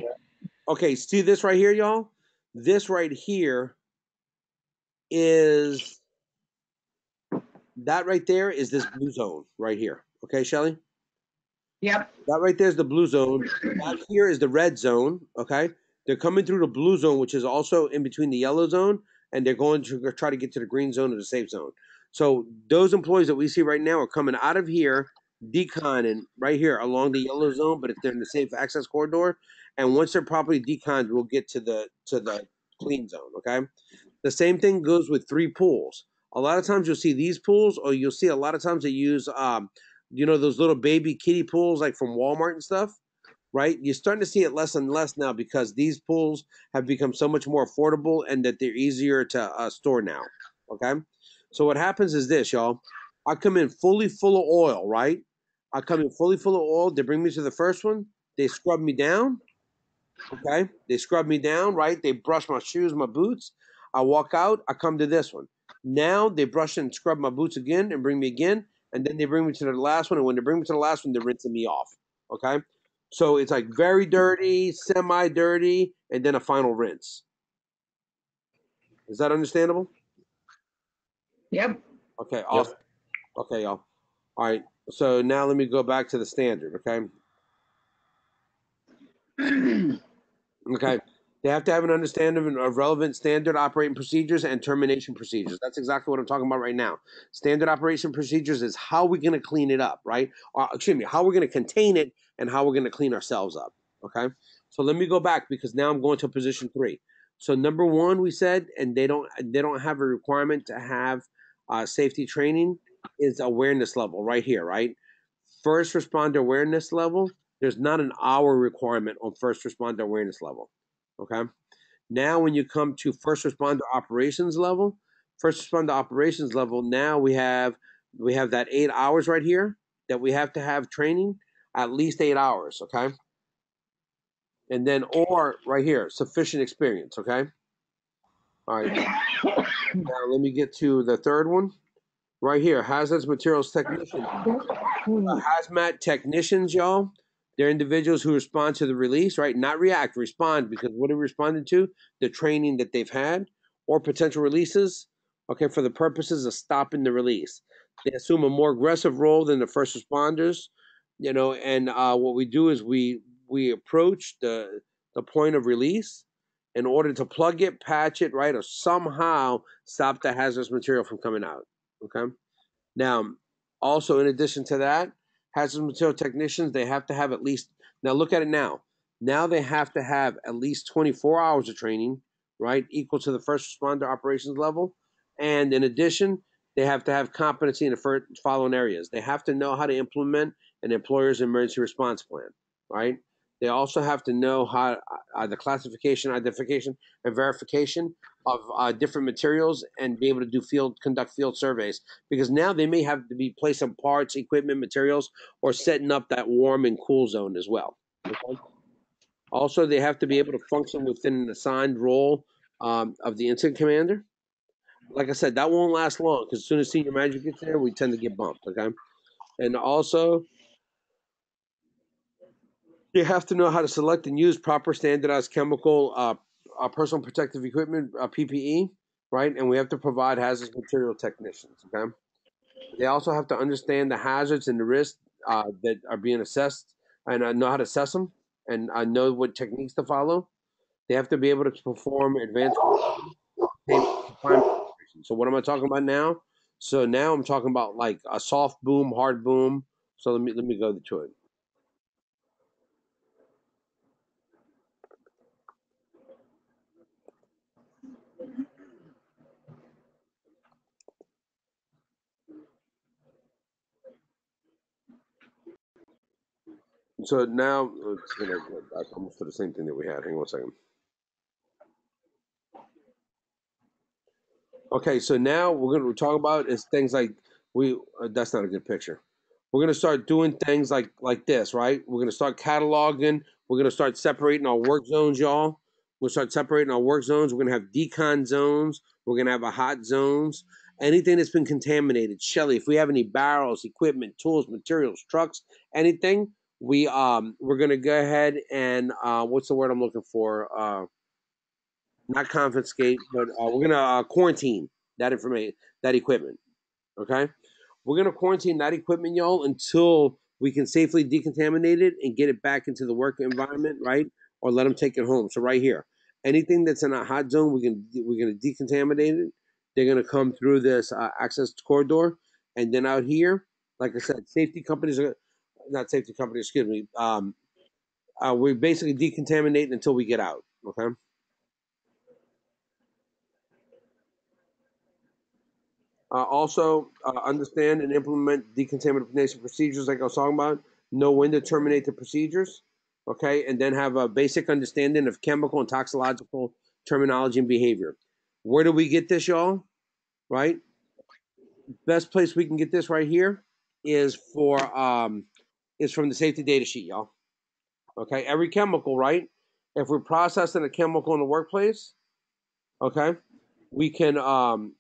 Okay, see this right here, y'all? This right here is that right there is this blue zone right here. Okay, Shelly? yep, That right there is the blue zone. That here is the red zone. Okay, they're coming through the blue zone, which is also in between the yellow zone, and they're going to try to get to the green zone or the safe zone. So those employees that we see right now are coming out of here, deconning right here along the yellow zone, but if they're in the safe access corridor, and once they're properly deconned, we'll get to the to the clean zone. Okay, the same thing goes with three pools. A lot of times you'll see these pools, or you'll see a lot of times they use um, you know those little baby kitty pools like from Walmart and stuff, right? You're starting to see it less and less now because these pools have become so much more affordable and that they're easier to uh, store now. Okay, so what happens is this, y'all. I come in fully full of oil, right? I come in fully full of oil. They bring me to the first one. They scrub me down. Okay, they scrub me down, right? They brush my shoes, my boots. I walk out. I come to this one. Now they brush and scrub my boots again and bring me again and then they bring me to the last one. And when they bring me to the last one, they're rinsing me off. Okay, so it's like very dirty, semi dirty, and then a final rinse. Is that understandable? yep. Okay, awesome. Okay, y'all. All right. So now let me go back to the standard. Okay. Okay. They have to have an understanding of relevant standard operating procedures and termination procedures. That's exactly what I'm talking about right now. Standard operation procedures is how we're going to clean it up, right? Or, excuse me, how we're going to contain it and how we're going to clean ourselves up. Okay. So let me go back because now I'm going to position three. So number one, we said, and they don't they don't have a requirement to have uh, safety training is awareness level right here, right? First responder awareness level. There's not an hour requirement on first responder awareness level. Okay. Now, when you come to first responder operations level, first responder operations level, now we have we have that eight hours right here that we have to have training, at least eight hours. Okay. And then, or right here, sufficient experience. Okay. All right. now, let me get to the third one. Right here, hazardous materials technician. Uh, hazmat technicians, y'all. They're individuals who respond to the release, right? Not react, respond because what are we responding to? The training that they've had or potential releases, okay, for the purposes of stopping the release. They assume a more aggressive role than the first responders, you know, and uh, what we do is we we approach the the point of release in order to plug it, patch it, right, or somehow stop the hazardous material from coming out. Okay. Now, also in addition to that, hazardous material technicians they have to have at least now look at it now now they have to have at least 24 hours of training right equal to the first responder operations level And in addition, they have to have competency in the following areas. They have to know how to implement an employer's emergency response plan, right? They also have to know how uh, the classification, identification, and verification of uh, different materials and be able to do field conduct field surveys because now they may have to be placing parts, equipment, materials, or setting up that warm and cool zone as well. Okay? Also, they have to be able to function within an assigned role um, of the incident commander. Like I said, that won't last long because as soon as senior manager gets there, we tend to get bumped. Okay, and also you have to know how to select and use proper standardized chemical uh, uh, personal protective equipment uh, PPE, right? And we have to provide hazardous material technicians. Okay, they also have to understand the hazards and the risks uh, that are being assessed and uh, know how to assess them and uh, know what techniques to follow. They have to be able to perform advanced. So what am I talking about now? So now I'm talking about like a soft boom, hard boom. So let me let me go to it. So now it's gonna go back almost to the same thing that we had. Hang on a second. Okay, so now we're gonna talk about is things like we. Uh, that's not a good picture. We're gonna start doing things like like this, right? We're gonna start cataloging. We're gonna start separating our work zones, y'all. We'll start separating our work zones. We're gonna have decon zones. We're gonna have a hot zones. Anything that's been contaminated, Shelly. If we have any barrels, equipment, tools, materials, trucks, anything, we um we're gonna go ahead and uh what's the word I'm looking for? Uh not confiscate, but uh, we're gonna uh, quarantine that information, that equipment. Okay, we're gonna quarantine that equipment, y'all, until we can safely decontaminate it and get it back into the work environment, right? Or let them take it home. So right here, anything that's in a hot zone, we can we're gonna decontaminate it. They're gonna come through this uh, access corridor, and then out here, like I said, safety companies are not safety company, Excuse me. Um, uh, we're basically decontaminate until we get out. Okay. Uh, also, uh, understand and implement decontamination procedures, like I was talking about. Know when to terminate the procedures, okay, and then have a basic understanding of chemical and toxicological terminology and behavior. Where do we get this, y'all? Right? Best place we can get this right here is for um, is from the safety data sheet, y'all. Okay, every chemical, right? If we're processing a chemical in the workplace, okay, we can um,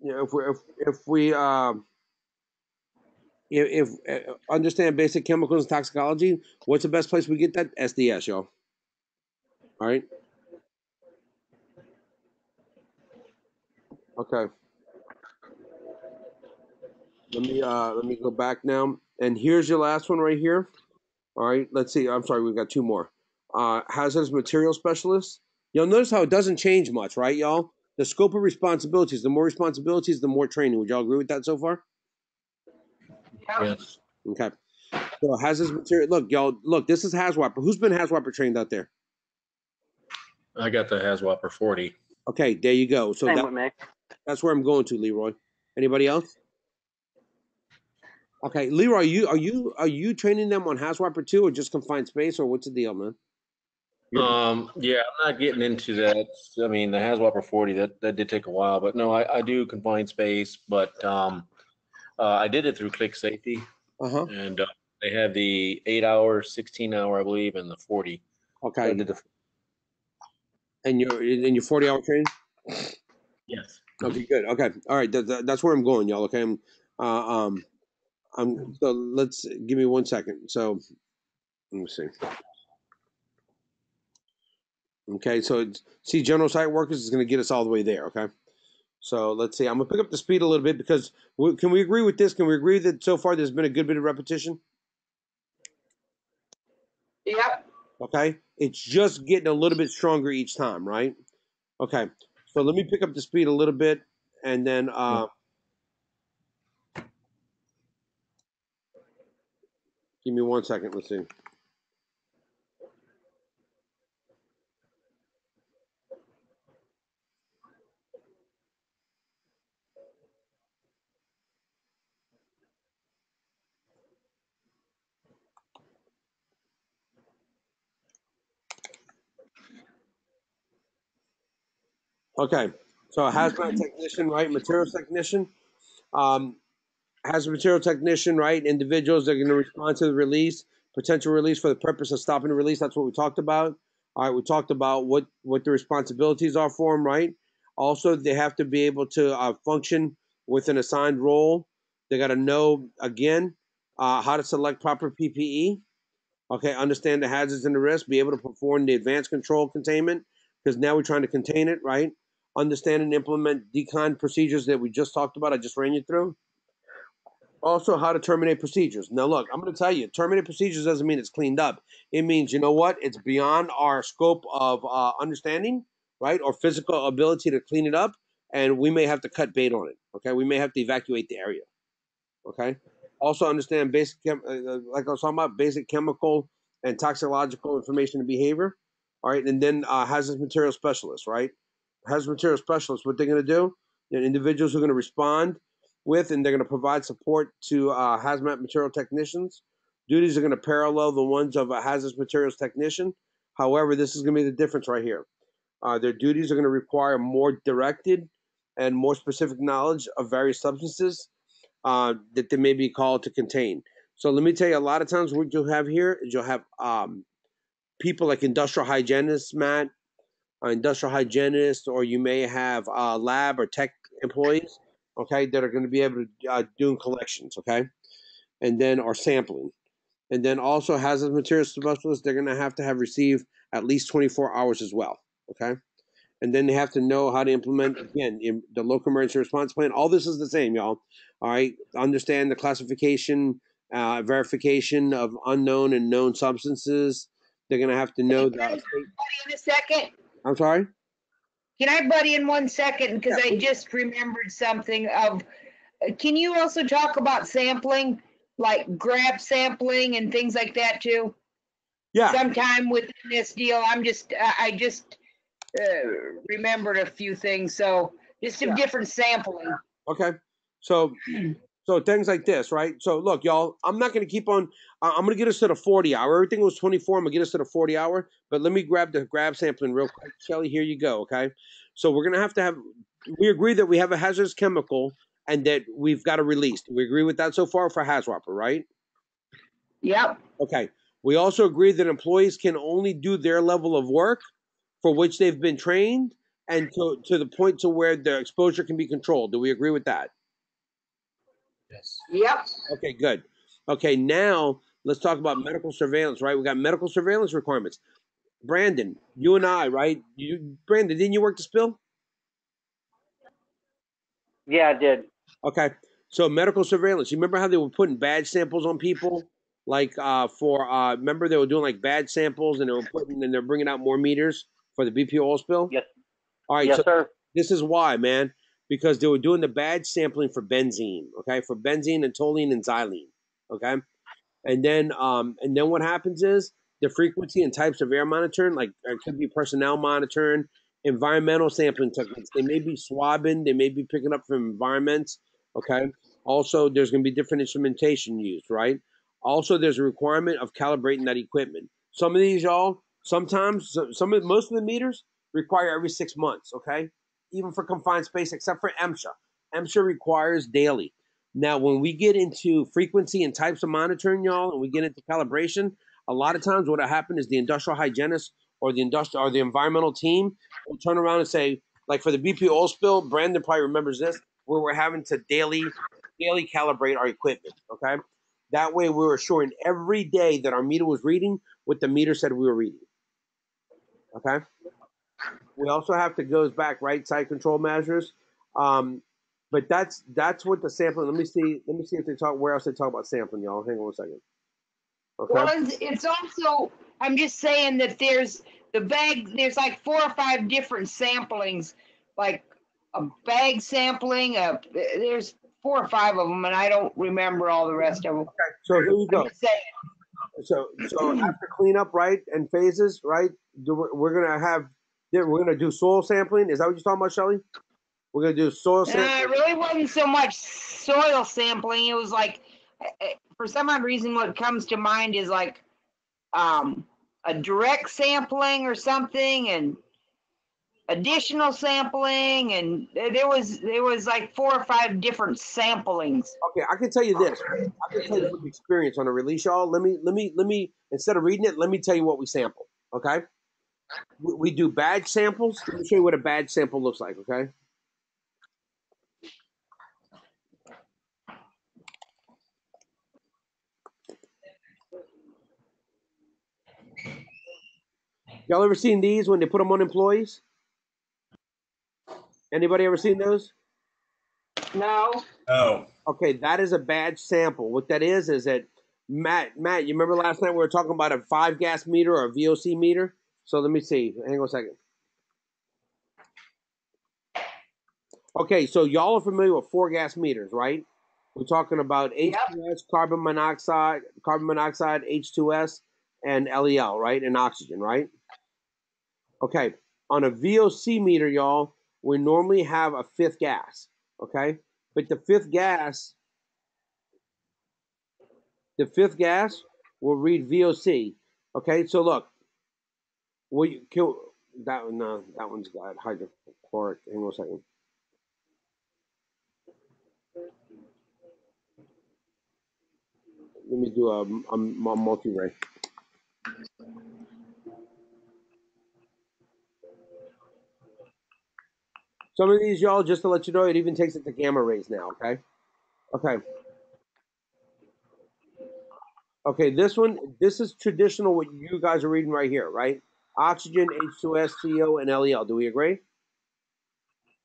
you know, if we if, if we um if, if uh, understand basic chemicals and toxicology, what's the best place we get that? SDS, y'all. All right. Okay. Let me uh let me go back now. And here's your last one right here. All right. Let's see. I'm sorry, we've got two more. Uh hazardous material specialist. You'll notice how it doesn't change much, right, y'all? The scope of responsibilities, the more responsibilities, the more training. Would y'all agree with that so far? Yes. Okay. So hazardous material. Look, y'all. Look, this is HAZWOPER. Who's been HAZWOPER trained out there? I got the HAZWOPER 40. Okay, there you go. So Same that, with me. that's where I'm going to, Leroy. Anybody else? Okay, Leroy, are you are you are you training them on HAZWOPER too, or just confined space, or what's the deal, man? Um, yeah, I'm not getting into that. I mean, the HAZWOPER 40, that, that did take a while, but no, I, I do confined space, but, um, uh, I did it through Click Safety Uh huh. and, uh, they have the eight hour, 16 hour, I believe, and the 40. I Okay, did the, and you're in your 40 hour training. yes. Okay, good. Okay, all right. That, that- that's where I'm going, y'all. Okay, I'm, uh, um, I'm. So let's give me one second. So let me see. Okay, so it's, see, general site workers is going to get us all the way there. Okay, so let's see. I'm gonna pick up the speed a little bit because we, can we agree with this? Can we agree that so far there's been a good bit of repetition? Yep. Okay, it's just getting a little bit stronger each time, right? Okay, so let me pick up the speed a little bit, and then uh, Give me one second. Let's see. Okay, so a hazmat technician, right? Materials technician. Um, hazmat material technician, right? Individuals that are going to respond to the release, potential release for the purpose of stopping the release. That's what we talked about. All right, we talked about what what the responsibilities are for them, right? Also, they have to be able to uh, function with an assigned role. They got to know again uh, how to select proper PPE. Okay, understand the hazards and the risks. Be able to perform the advanced control containment because now we're trying to contain it, right? Understand and implement decon procedures that we just talked about. I just ran you through. Also, how to terminate procedures. Now, look, I'm going to tell you, terminate procedures doesn't mean it's cleaned up. It means, you know what? It's beyond our scope of uh, understanding, right? Or physical ability to clean it up. And we may have to cut bait on it. Okay. We may have to evacuate the area. Okay. Also, understand basic, chem- uh, uh, like I was talking about, basic chemical and toxicological information and behavior. All right. And then uh, hazardous material specialists, right? Hazardous material specialists, what they're going to do, individuals who are going to respond with and they're going to provide support to uh, hazmat material technicians. Duties are going to parallel the ones of a hazardous materials technician. However, this is going to be the difference right here. Uh, their duties are going to require more directed and more specific knowledge of various substances uh, that they may be called to contain. So let me tell you, a lot of times what you'll have here is you'll have um, people like industrial hygienists, Matt, uh, industrial hygienists, or you may have uh, lab or tech employees, okay, that are going to be able to uh, doing collections, okay, and then or sampling, and then also hazardous materials specialists. They're going to have to have received at least 24 hours as well, okay, and then they have to know how to implement again in the local emergency response plan. All this is the same, y'all. All right, understand the classification, uh, verification of unknown and known substances. They're going to have to know that. buddy in a second? I'm sorry. Can I buddy in one second? Because. I just remembered something of, can you also talk about sampling? Like grab sampling and things like that too? Yeah. Sometime within this deal, I'm just, I I just uh, remembered a few things, so just some Yeah. different sampling. Okay. So so things like this, right? So look, y'all, I'm not gonna keep on I'm gonna get us to the 40 hour. Everything was 24, I'm gonna get us to the 40 hour, but let me grab the grab sampling real quick. Shelly, here you go, okay? So we're gonna have to have we agree that we have a hazardous chemical and that we've got to release. We agree with that so far for HAZWOPER, right? Yep, Okay. We also agree that employees can only do their level of work for which they've been trained and to, to the point to where their exposure can be controlled. Do we agree with that? Yes. yep. Okay, good. Okay, now let's talk about medical surveillance, right? We got medical surveillance requirements. Brandon, you and I, right? You, Brandon, didn't you work the spill? Yeah, I did. Okay, so medical surveillance. You remember how they were putting badge samples on people, like uh, for uh, remember they were doing like badge samples and they were putting and they're bringing out more meters for the BP oil spill. Yes. All right, yes, so sir. this is why, man, because they were doing the badge sampling for benzene, okay, for benzene and toluene and xylene, okay, and then um and then what happens is the frequency and types of air monitoring, like it could be personnel monitoring, environmental sampling techniques. They may be swabbing, they may be picking up from environments, okay. Also, there's going to be different instrumentation used, right? Also, there's a requirement of calibrating that equipment. Some of these, y'all, sometimes some of most of the meters require every six months, okay? Even for confined space, except for MSHA. MSHA requires daily. Now, when we get into frequency and types of monitoring, y'all, and we get into calibration, a lot of times what'll happen is the industrial hygienist or the industrial or the environmental team will turn around and say, like for the BP oil spill, Brandon probably remembers this, where we're having to daily daily calibrate our equipment. Okay. That way we were assuring every day that our meter was reading what the meter said we were reading. Okay. We also have to goes back right side control measures. Um, but that's that's what the sampling. Let me see. Let me see if they talk where else they talk about sampling, y'all. Hang on a second. Okay. Well, it's, it's also, I'm just saying that there's the bag, there's like four or five different samplings, like a bag sampling, a, there's four or five of them, and I don't remember all the rest of them. Okay. So here you go. So so after cleanup, right, and phases, right, do- we're gonna have we're gonna do soil sampling. Is that what you're talking about, Shelly? We're gonna do soil Uh, sampling. it really wasn't so much soil sampling. It was like, uh, uh, for some odd reason, what comes to mind is like um, a direct sampling or something. And additional sampling and there there was, there was like four or five different samplings. Okay, I can tell you this. I can tell you from experience on a release, y'all. Let me, let me, let me. Instead of reading it, let me tell you what we sample. Okay. We, we do badge samples. Let me show you what a badge sample looks like. Okay. Y'all ever seen these when they put them on employees? Anybody ever seen those? No, No. Okay, that is a badge sample. What that is is that Matt, Matt, you remember last night we were talking about a five gas meter or a VOC meter? So let me see. Hang on a second. Okay, so y'all are familiar with four gas meters, right? We're talking about H2S, carbon monoxide, carbon monoxide, H2S, and LEL, right? And oxygen, right? Okay, on a VOC meter, y'all, we normally have a fifth gas, okay? But the fifth gas, the fifth gas will read VOC. Okay, so look, will you kill that one. No, that one's got hydrochloric. Hang on a second. Let me do a, a, a MultiRAE. Some of these, y'all, just to let you know, it even takes it to gamma rays now. Okay. Okay. Okay, this one, this is traditional what you guys are reading right here, right? Oxygen, H2S, CO, and LEL. Do we agree?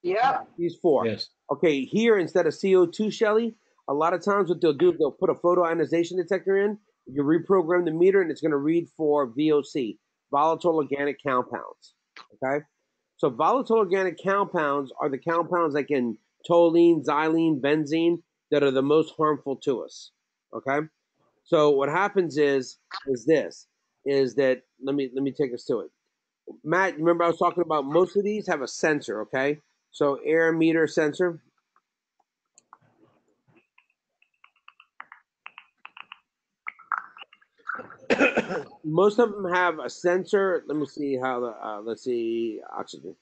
Yeah. These four. Yes. Okay, here instead of CO2, Shelly, a lot of times what they'll do, they'll put a photoionization detector in. You reprogram the meter, and it's going to read for VOC, volatile organic compounds. Okay, so volatile organic compounds are the compounds like in toluene, xylene, benzene that are the most harmful to us. Okay, so what happens is is this is that let me let me take us to it. Matt, remember I was talking about most of these have a sensor. Okay, so air meter sensor. Most of them have a sensor. Let me see how the uh, let's see oxygen.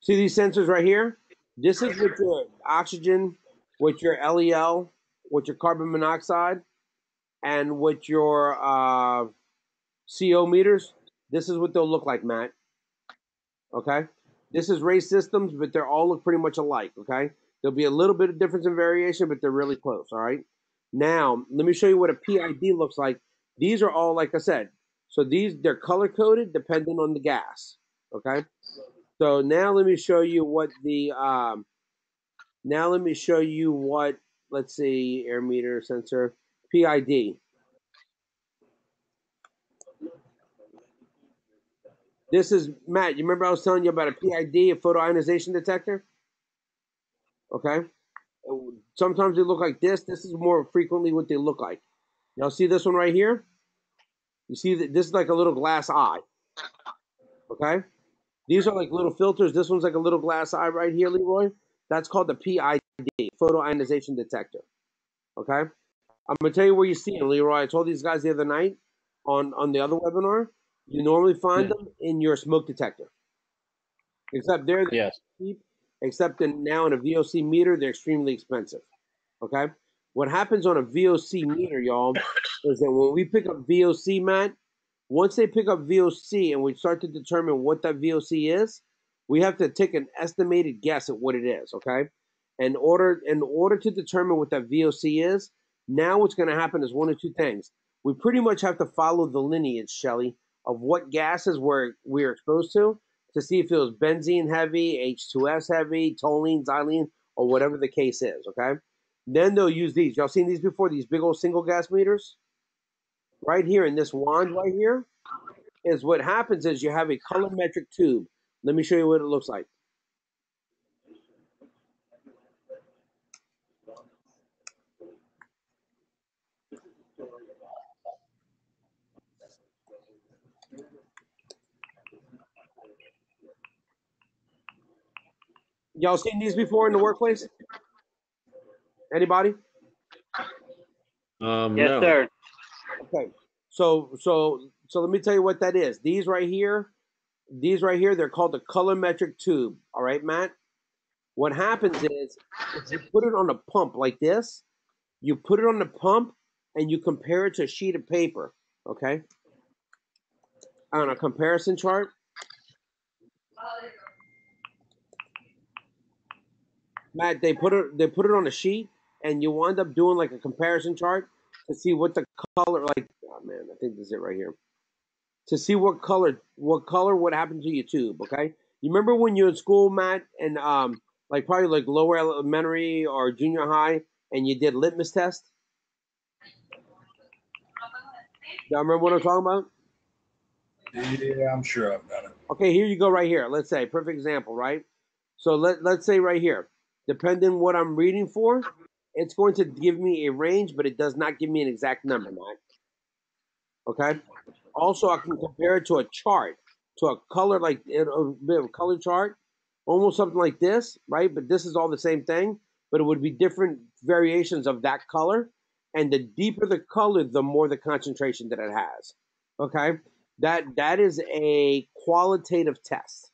See these sensors right here? This is with your oxygen, with your LEL, with your carbon monoxide, and with your uh, CO meters. This is what they'll look like, Matt. Okay? This is RAE Systems, but they all look pretty much alike. Okay? There'll be a little bit of difference in variation, but they're really close. All right? Now, let me show you what a PID looks like. These are all, like I said, so these they're color coded depending on the gas. Okay? So now let me show you what the um, now let me show you what let's see air meter sensor PID. This is Matt. You remember I was telling you about a PID, a photoionization detector? Okay. Sometimes they look like this. This is more frequently what they look like. Y'all see this one right here? You see that this is like a little glass eye. Okay? These are like little filters. This one's like a little glass eye right here, Leroy. That's called the PID, photoionization detector. Okay? I'm gonna tell you where you see them, Leroy. I told these guys the other night on on the other webinar. You normally find Yeah. them in your smoke detector. Except they're Yes. cheap, except in now in a VOC meter, they're extremely expensive. Okay? What happens on a VOC meter, y'all, is that when we pick up VOC, Matt, once they pick up VOC and we start to determine what that VOC is, we have to take an estimated guess at what it is, okay? In order in order to determine what that VOC is, now what's going to happen is one of two things. We pretty much have to follow the lineage, Shelly, of what gases we're we're exposed to to see if it was benzene heavy, H2S heavy, toluene, xylene, or whatever the case is, okay? Then they'll use these. Y'all seen these before? These big old single gas meters? Right here in this wand right here is what happens is you have a colorimetric tube. Let me show you what it looks like. Y'all seen these before in the workplace? Anybody? Um, Yes, no. sir. Okay. So so so let me tell you what that is. These right here, these right here, they're called the colorimetric tube. All right, Matt. What happens is if you put it on a pump like this, you put it on the pump and you compare it to a sheet of paper. Okay. On a comparison chart. Matt, they put it they put it on a sheet and you wind up doing like a comparison chart to see what the color like oh man, I think this is it right here. To see what color what color what happened to your tube, okay? You remember when you're in school, Matt, and um like probably like lower elementary or junior high and you did litmus test? Y'all remember what I'm talking about? Yeah, I'm sure I've done it. Okay, here you go right here. Let's say perfect example, right? So let let's say right here, depending what I'm reading for, it's going to give me a range, but it does not give me an exact number, Matt. Okay. Also, I can compare it to a chart, to a color like a bit of a color chart, almost something like this, right? But this is all the same thing, but it would be different variations of that color. And the deeper the color, the more the concentration that it has. Okay that that is a qualitative test.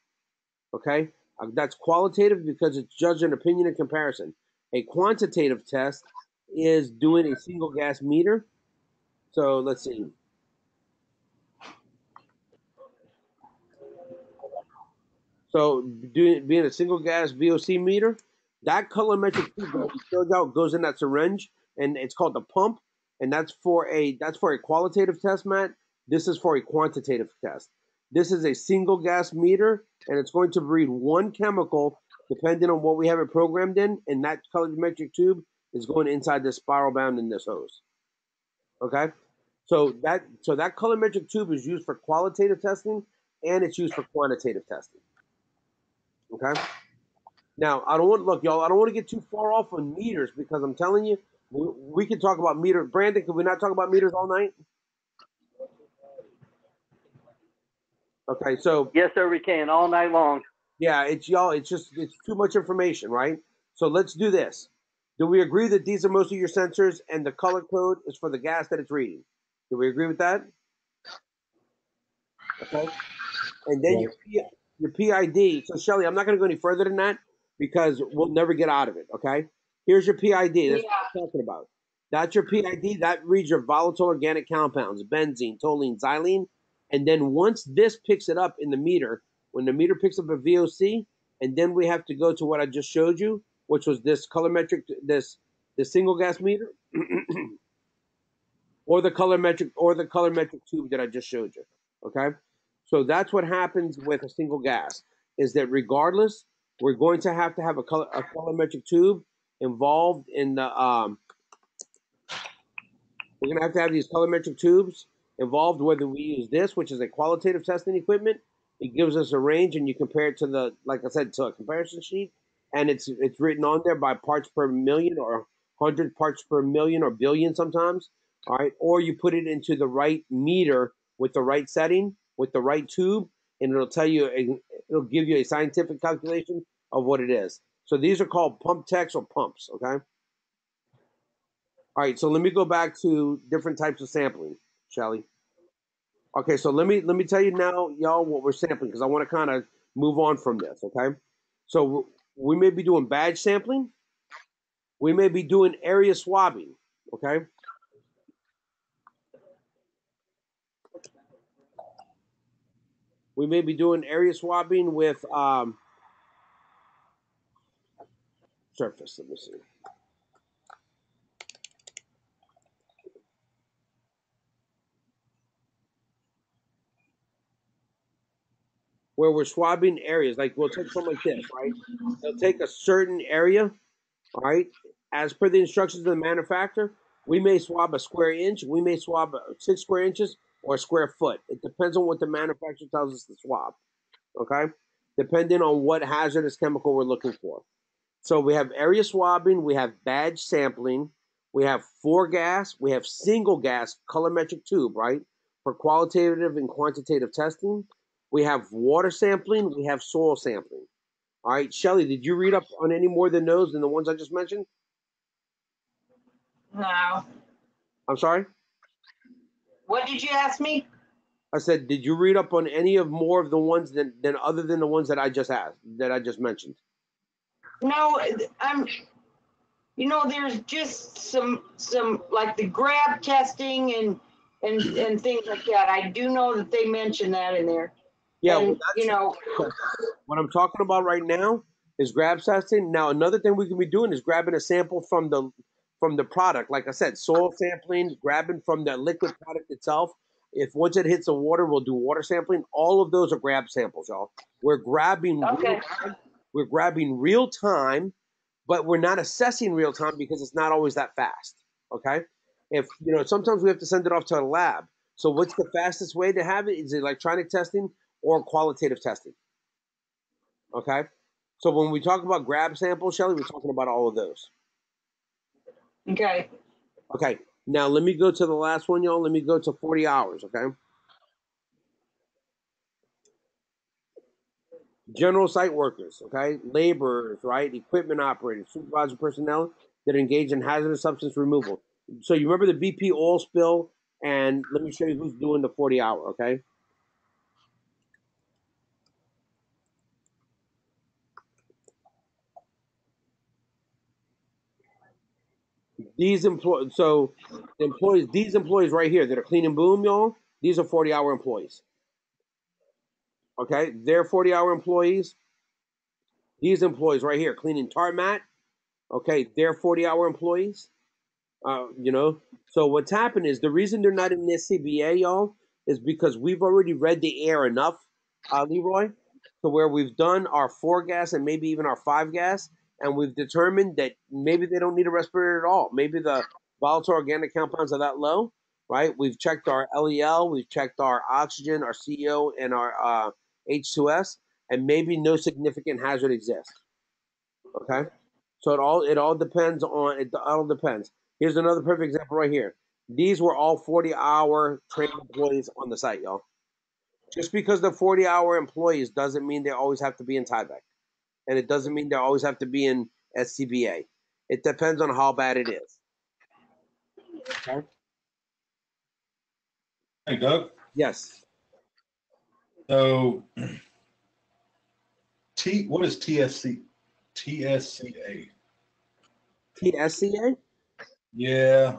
Okay, Uh, that's qualitative because it's judged an opinion and comparison. A quantitative test is doing a single gas meter. So let's see. So doing being a single gas VOC meter, that colorimetric tube that we out goes in that syringe, and it's called the pump, and that's for a that's for a qualitative test, Matt. This is for a quantitative test. This is a single gas meter, and it's going to read one chemical depending on what we have it programmed in, and that colorimetric tube is going inside this spiral bound in this hose. Okay, so that so that colorimetric tube is used for qualitative testing, and it's used for quantitative testing. Okay. Now I don't want look, y'all. I don't want to get too far off on meters because I'm telling you, we, we can talk about meter. Brandon, can we not talk about meters all night? Okay, so Yes, sir. We can all night long. yeah, it's y'all. It's just it's too much information, right? So let's do this. Do we agree that these are most of your sensors and the color code is for the gas that it's reading? Do we agree with that? Okay. And then your your PID. So Shelly, I'm not going to go any further than that because we'll never get out of it. Okay. Here's your PID. That's what I'm talking about. That's your PID. That reads your volatile organic compounds: benzene, toluene, xylene. And then once this picks it up in the meter, when the meter picks up a VOC, and then we have to go to what I just showed you, which was this colorimetric, this the single gas meter, or the colorimetric, or the colorimetric tube that I just showed you. Okay, so that's what happens with a single gas. Is that regardless, we're going to have to have a color a colorimetric tube involved in the um. We're gonna have to have these colorimetric tubes involved whether we use this, which is a qualitative testing equipment. It gives us a range, and you compare it to the, like I said, to a comparison sheet, and it's it's written on there by parts per million or hundred parts per million or billion sometimes. All right, or you put it into the right meter with the right setting with the right tube, and it'll tell you, it'll give you a scientific calculation of what it is. So these are called pump techs or pumps. Okay. All right, so let me go back to different types of sampling. Shelly. Okay, so let me let me tell you now, y'all, what we're sampling because I want to kind of move on from this. Okay, so we may be doing badge sampling. We may be doing area swabbing. Okay. We may be doing area swabbing with um, surface. Let me see. Where we're swabbing areas. Like we'll take something like this, right? They'll take a certain area, right? As per the instructions of the manufacturer, we may swab a square inch, we may swab six square inches or a square foot. It depends on what the manufacturer tells us to swab, okay? Depending on what hazardous chemical we're looking for. So we have area swabbing, we have badge sampling, we have four gas, we have single gas colorimetric tube, right? For qualitative and quantitative testing. We have water sampling, we have soil sampling. All right, Shelly, did you read up on any more than those than the ones I just mentioned? No. I'm sorry. What did you ask me? I said, did you read up on any of more of the ones than, than other than the ones that I just asked, that I just mentioned? No, I'm, you know, there's just some, some, like the grab testing and, and, and things like that. I do know that they mentioned that in there. Yeah, And, that's, You know, what I'm talking about right now is grab testing. Now, another thing we can be doing is grabbing a sample from the from the product. Like I said, soil sampling, grabbing from the liquid product itself. If once it hits the water, we'll do water sampling. All of those are grab samples, y'all. We're grabbing real Okay. time. We're grabbing real time, but we're not assessing real time because it's not always that fast. Okay. If you know, sometimes we have to send it off to a lab. So what's the fastest way to have it? Is it electronic testing or qualitative testing? Okay. So when we talk about grab samples, Shelly, we're talking about all of those. okay, Okay. Now let me go to the last one, y'all. Let me go to 40 hours, okay? General site workers, okay? Laborers, right? Equipment operators, supervisor personnel that engage in hazardous substance removal. So you remember the BP oil spill, and let me show you who's doing the 40 hour, okay? These employees, so the employees, these employees right here that are cleaning boom, y'all, these are 40 hour employees. Okay, they're 40 hour employees. These employees right here, cleaning tar tarmac, okay, they're 40 hour employees. Uh, you know, so what's happened is the reason they're not in this CBA, y'all, is because we've already read the air enough, uh, Leroy, to where we've done our four gas and maybe even our five gas, and we've determined that maybe they don't need a respirator at all. Maybe the volatile organic compounds are that low, right? We've checked our LEL, we've checked our oxygen, our CO, and our uh, H2S, and maybe no significant hazard exists. Okay, so it all it all depends on it all depends. Here's another perfect example right here. These were all 40 hour trained employees on the site, y'all. Just because they're 40 hour employees doesn't mean they always have to be in Tyvek. And it doesn't mean they always have to be in SCBA. It depends on how bad it is. Okay? Hey, Doug. Yes. So, T, what is TSC, TSCA? TSCA? Yeah.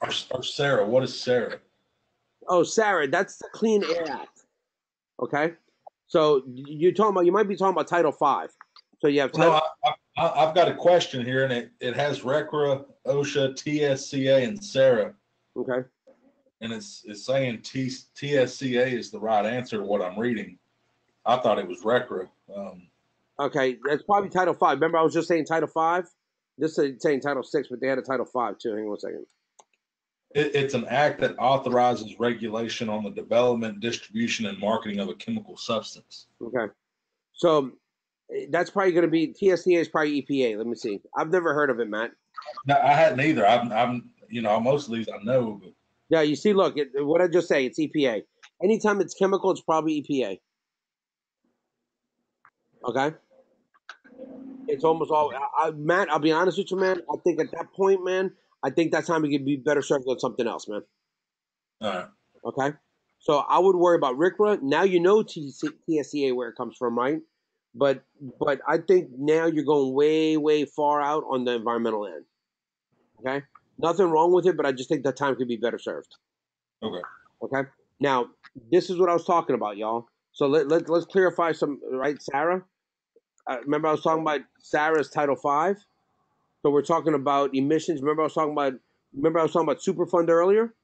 Or, or SARA, what is SARA? Oh, SARA, that's the Clean Air Act. Okay? So you're talking about, you might be talking about Title Five. So you have No, Title, I, I, I've got a question here, and it, it has RCRA, OSHA, TSCA, and SARA, okay? and it's it's saying T, TSCA is the right answer to what I'm reading. I thought it was RCRA. Um, Okay, that's probably Title Five. Remember, I was just saying Title Five. This is saying Title Six, but they had a Title Five too. Hang on one second. It, it's an act that authorizes regulation on the development, distribution, and marketing of a chemical substance. Okay, so eh, that's probably going to be TSCA is probably EPA. Let me see. I've never heard of it, Matt. No, I hadn't either. I'm, I'm, you know, most of these I know, but Yeah, you see, look, it, what I just say, it's EPA. Anytime it's chemical, it's probably EPA. Okay. It's almost all. I, I, Matt, I'll be honest with you, man. I think at that point, man, I think that time we could be better served with something else, man. all right. Okay. So I would worry about RCRA. Now you know TSCA where it comes from, right? But but I think now you're going way way far out on the environmental end. Okay. Nothing wrong with it, but I just think that time could be better served. Okay. Okay. Now this is what I was talking about, y'all. So let, let let's clarify some, right, Sarah? Uh, remember I was talking about SARA's Title Five. So we're talking about emissions. Remember I was talking about. Remember I was talking about Superfund earlier,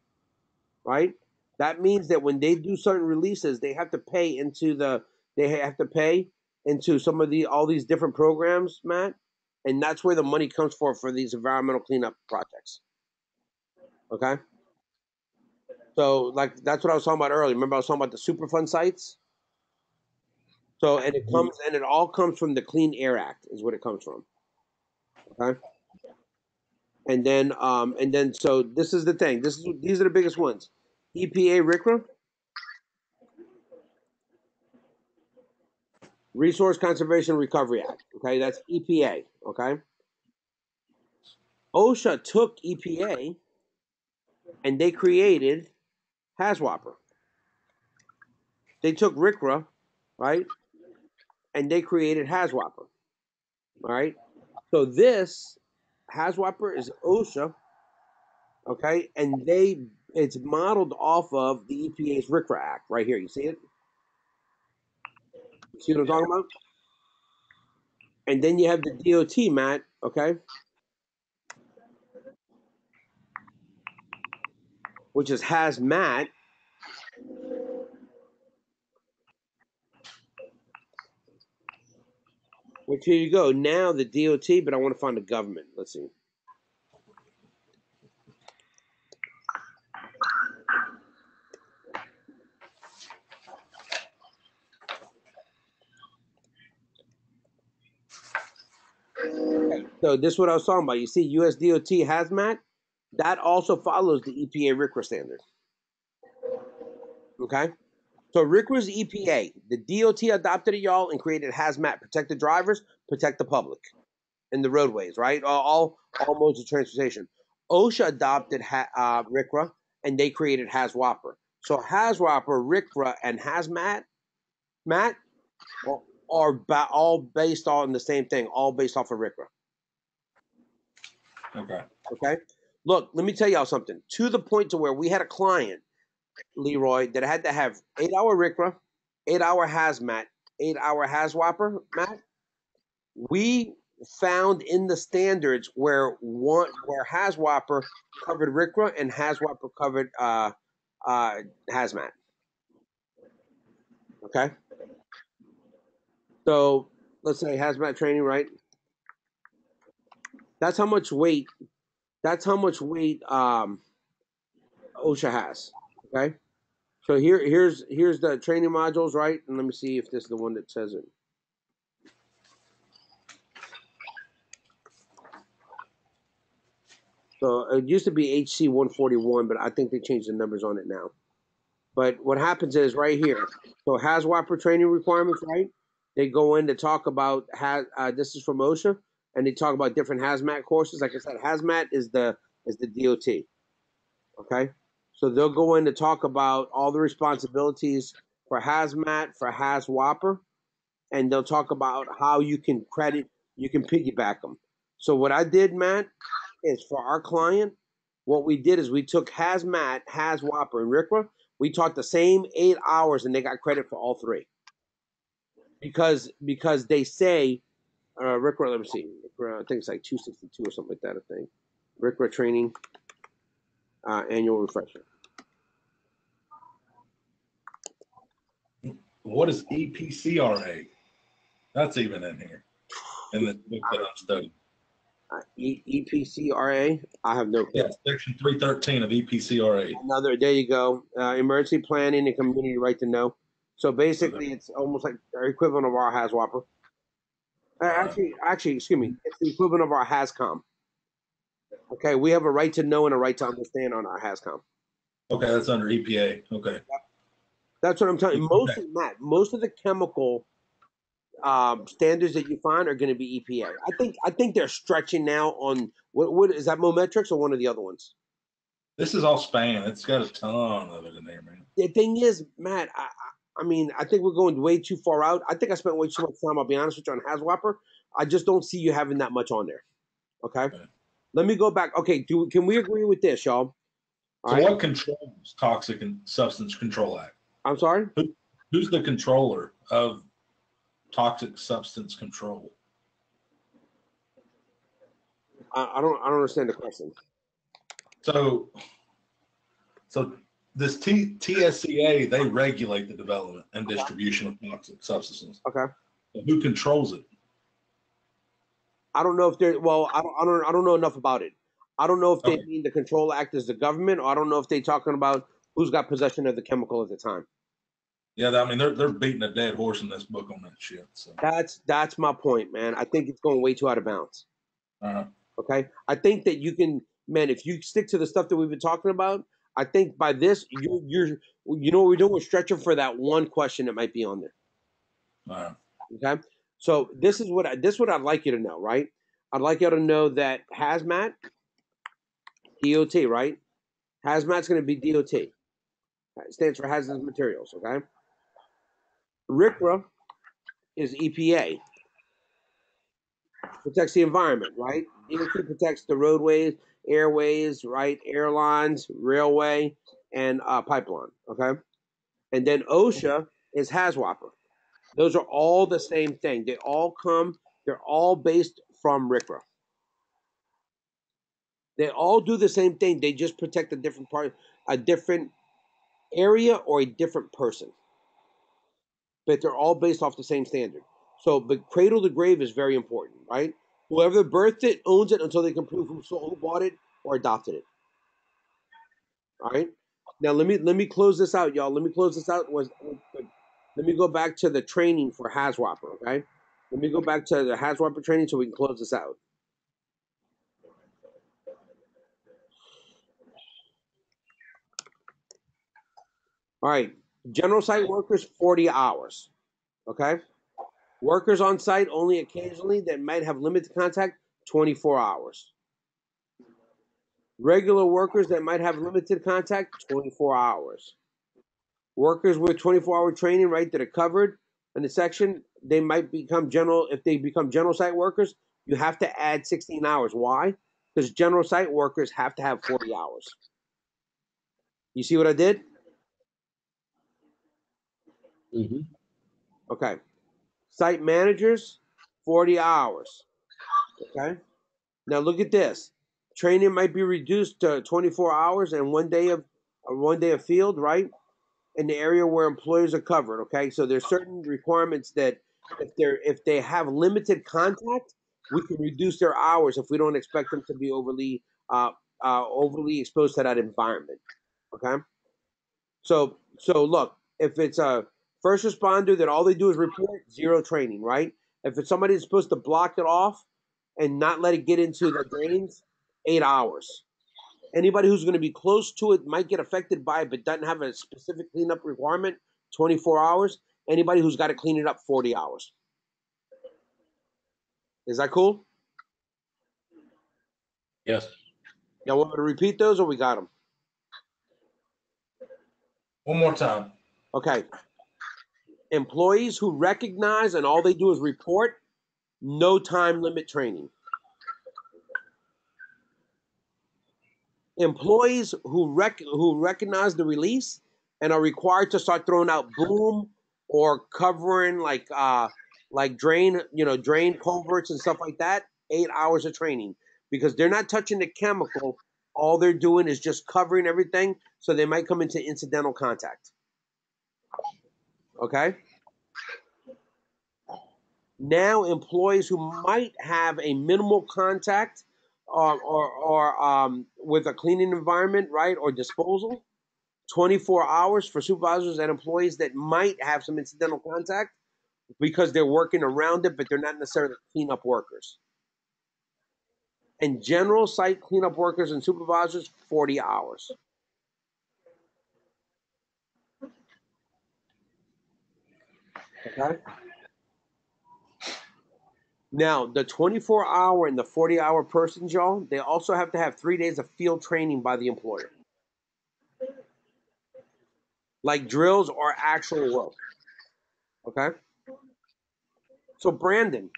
right? That means that when they do certain releases, they have to pay into the. They have to pay into some of the all these different programs, Matt, and that's where the money comes for for these environmental cleanup projects. Okay. So like that's what I was talking about earlier. Remember I was talking about the Superfund sites. So and it mm-hmm. comes and it all comes from the Clean Air Act is what it comes from. Okay. And then um and then so this is the thing. This is these are the biggest ones. EPA RCRA. Resource Conservation Recovery Act. Okay, that's EPA. Okay. OSHA took EPA and they created HAZWOPER. They took RCRA, right, and they created HAZWOPER. All right. So this HAZWOPER is OSHA, okay, and they it's modeled off of the EPA's RCRA Act right here. You see it? See what I'm talking about? And then you have the DOT, Matt, okay? Which is hazmat. Which here you go. Now the DOT, but I want to find the government. Let's see. So this is what I was talking about. You see, US DOT hazmat, that also follows the EPA RCRA standard. Okay? So RCRA's EPA. The DOT adopted it, y'all, and created hazmat. Protect the drivers, protect the public in the roadways, right? All, all, modes of transportation. OSHA adopted ha- uh, RCRA, and they created HAZWOPER. So HAZWOPER, RCRA, and hazmat, Matt, are- are ba- all based on the same thing, all based off of RCRA. Okay. Okay. Look, let me tell y'all something. To the point to where we had a client, Leroy, that had to have eight hour RCRA, eight hour hazmat, eight hour HAZWOPER, Matt. We found in the standards where one where HAZWOPER covered RCRA and HAZWOPER covered uh uh hazmat. Okay. So let's say hazmat training, right? That's how much weight that's how much weight um, OSHA has. Okay, so here here's here's the training modules, right? And let me see if this is the one that says it. So it used to be HC 141, but I think they changed the numbers on it now. But what happens is right here. So HAZWOPER training requirements, right? They go in to talk about uh, this is from OSHA and they talk about different hazmat courses. Like I said, hazmat is the is the DOT. Okay, so they'll go in to talk about all the responsibilities for hazmat for HAZWOPER, and they'll talk about how you can credit you can piggyback them. So what I did, Matt, is for our client, what we did is we took hazmat, HAZWOPER, and RCRA. We taught the same eight hours, and they got credit for all three because because they say uh, Rick, let me see. I think it's like 262 or something like that. I think. Rick training uh, annual refresher. What is EPCRA? That's even in here in the book that I'm studying. Uh, e- EPCRA. I have no clue. Yeah, section three thirteen of EPCRA. Another. There you go. Uh, emergency planning and community right to know. So basically, it's almost like the equivalent of our HAZWOPER. Uh, actually, actually, excuse me, it's the equivalent of our HAZCOM. Okay, we have a right to know and a right to understand on our HAZCOM. Okay, that's under EPA. Okay. That's what I'm telling you. Most of Matt, most of the chemical um, standards that you find are going to be EPA. I think I think they're stretching now on what what is that Mometrix or one of the other ones? This is all span. It's got a ton of it in there, man. The thing is, Matt, I, I mean, I think we're going way too far out. I think I spent way too much time. I'll be honest with you on HAZWOPER. I just don't see you having that much on there. Okay. Okay. Let me go back. Okay. Do can we agree with this, y'all? All So right. what controls Toxic and Substance Control Act? I'm sorry. Who's the controller of toxic substance control? I, I don't. I don't understand the question. So, so this T, TSCA, they regulate the development and distribution of toxic substances. Okay. Who controls it? I don't know if they're well. I don't. I don't. I don't know enough about it. I don't know if they Okay. mean the control act is the government, or I don't know if they're talking about who's got possession of the chemical at the time. Yeah, I mean, they're, they're beating a dead horse in this book on that shit. So, That's that's my point, man. I think it's going way too out of bounds. uh, Okay. I think that you can, man. If you stick to the stuff that we've been talking about, I think by this you're you're you know what we're doing. We're stretching for that one question that might be on there. uh, Okay, so this is what I, this is what I'd like you to know, right? I'd like you to know that hazmat, DOT, right? Hazmat's going to be DOT. It stands for hazardous materials. Okay. RCRA is EPA. Protects the environment, right? DOT protects the roadways, airways, right? Airlines, railway, and uh, pipeline. Okay. And then OSHA is HAZWOPER. Those are all the same thing. They all come, they're all based from RCRA. They all do the same thing. They just protect a different part, a different area or a different person. But they're all based off the same standard. So, but cradle to grave is very important, right? Whoever birthed it owns it until they can prove who, bought it or adopted it. All right. Now let me let me close this out, y'all. Let me close this out. Let me go back to the training for HAZWOPER, okay? Let me go back to the HAZWOPER training so we can close this out. All right, general site workers, 40 hours, okay? Workers on site only occasionally that might have limited contact, 24 hours. Regular workers that might have limited contact, 24 hours. Workers with 24 hour training, right, that are covered in the section, they might become general, if they become general site workers, you have to add 16 hours. Why? Because general site workers have to have 40 hours. You see what I did? Mm-hmm. Okay. Site managers, 40 hours. Okay. Now look at this. Training might be reduced to 24 hours and one day of one day of field, right? In the area where employers are covered. Okay. So there's certain requirements that if they're if they have limited contact, we can reduce their hours if we don't expect them to be overly uh, uh, overly exposed to that environment. Okay. So so look, if it's a first responder that all they do is report, zero training, right? If it's somebody that's supposed to block it off and not let it get into the drains, eight hours. Anybody who's going to be close to it might get affected by it, but doesn't have a specific cleanup requirement, 24 hours. Anybody who's got to clean it up, 40 hours. Is that cool? Yes. Y'all want me to repeat those or we got them? One more time. Okay. Employees who recognize and all they do is report, no time limit training. Employees who rec- who recognize the release and are required to start throwing out boom or covering like uh like drain, you know, drain culverts and stuff like that, 8 hours of training because they're not touching the chemical, all they're doing is just covering everything so they might come into incidental contact. Okay? Now, employees who might have a minimal contact or, or, um, with a cleaning environment, right, or disposal, 24 hours for supervisors and employees that might have some incidental contact because they're working around it, but they're not necessarily cleanup workers. And general site cleanup workers and supervisors, 40 hours. Okay. Now, the 24 hour and the 40 hour persons, y'all, they also have to have three days of field training by the employer. Like drills or actual work. Okay? So, Brandon,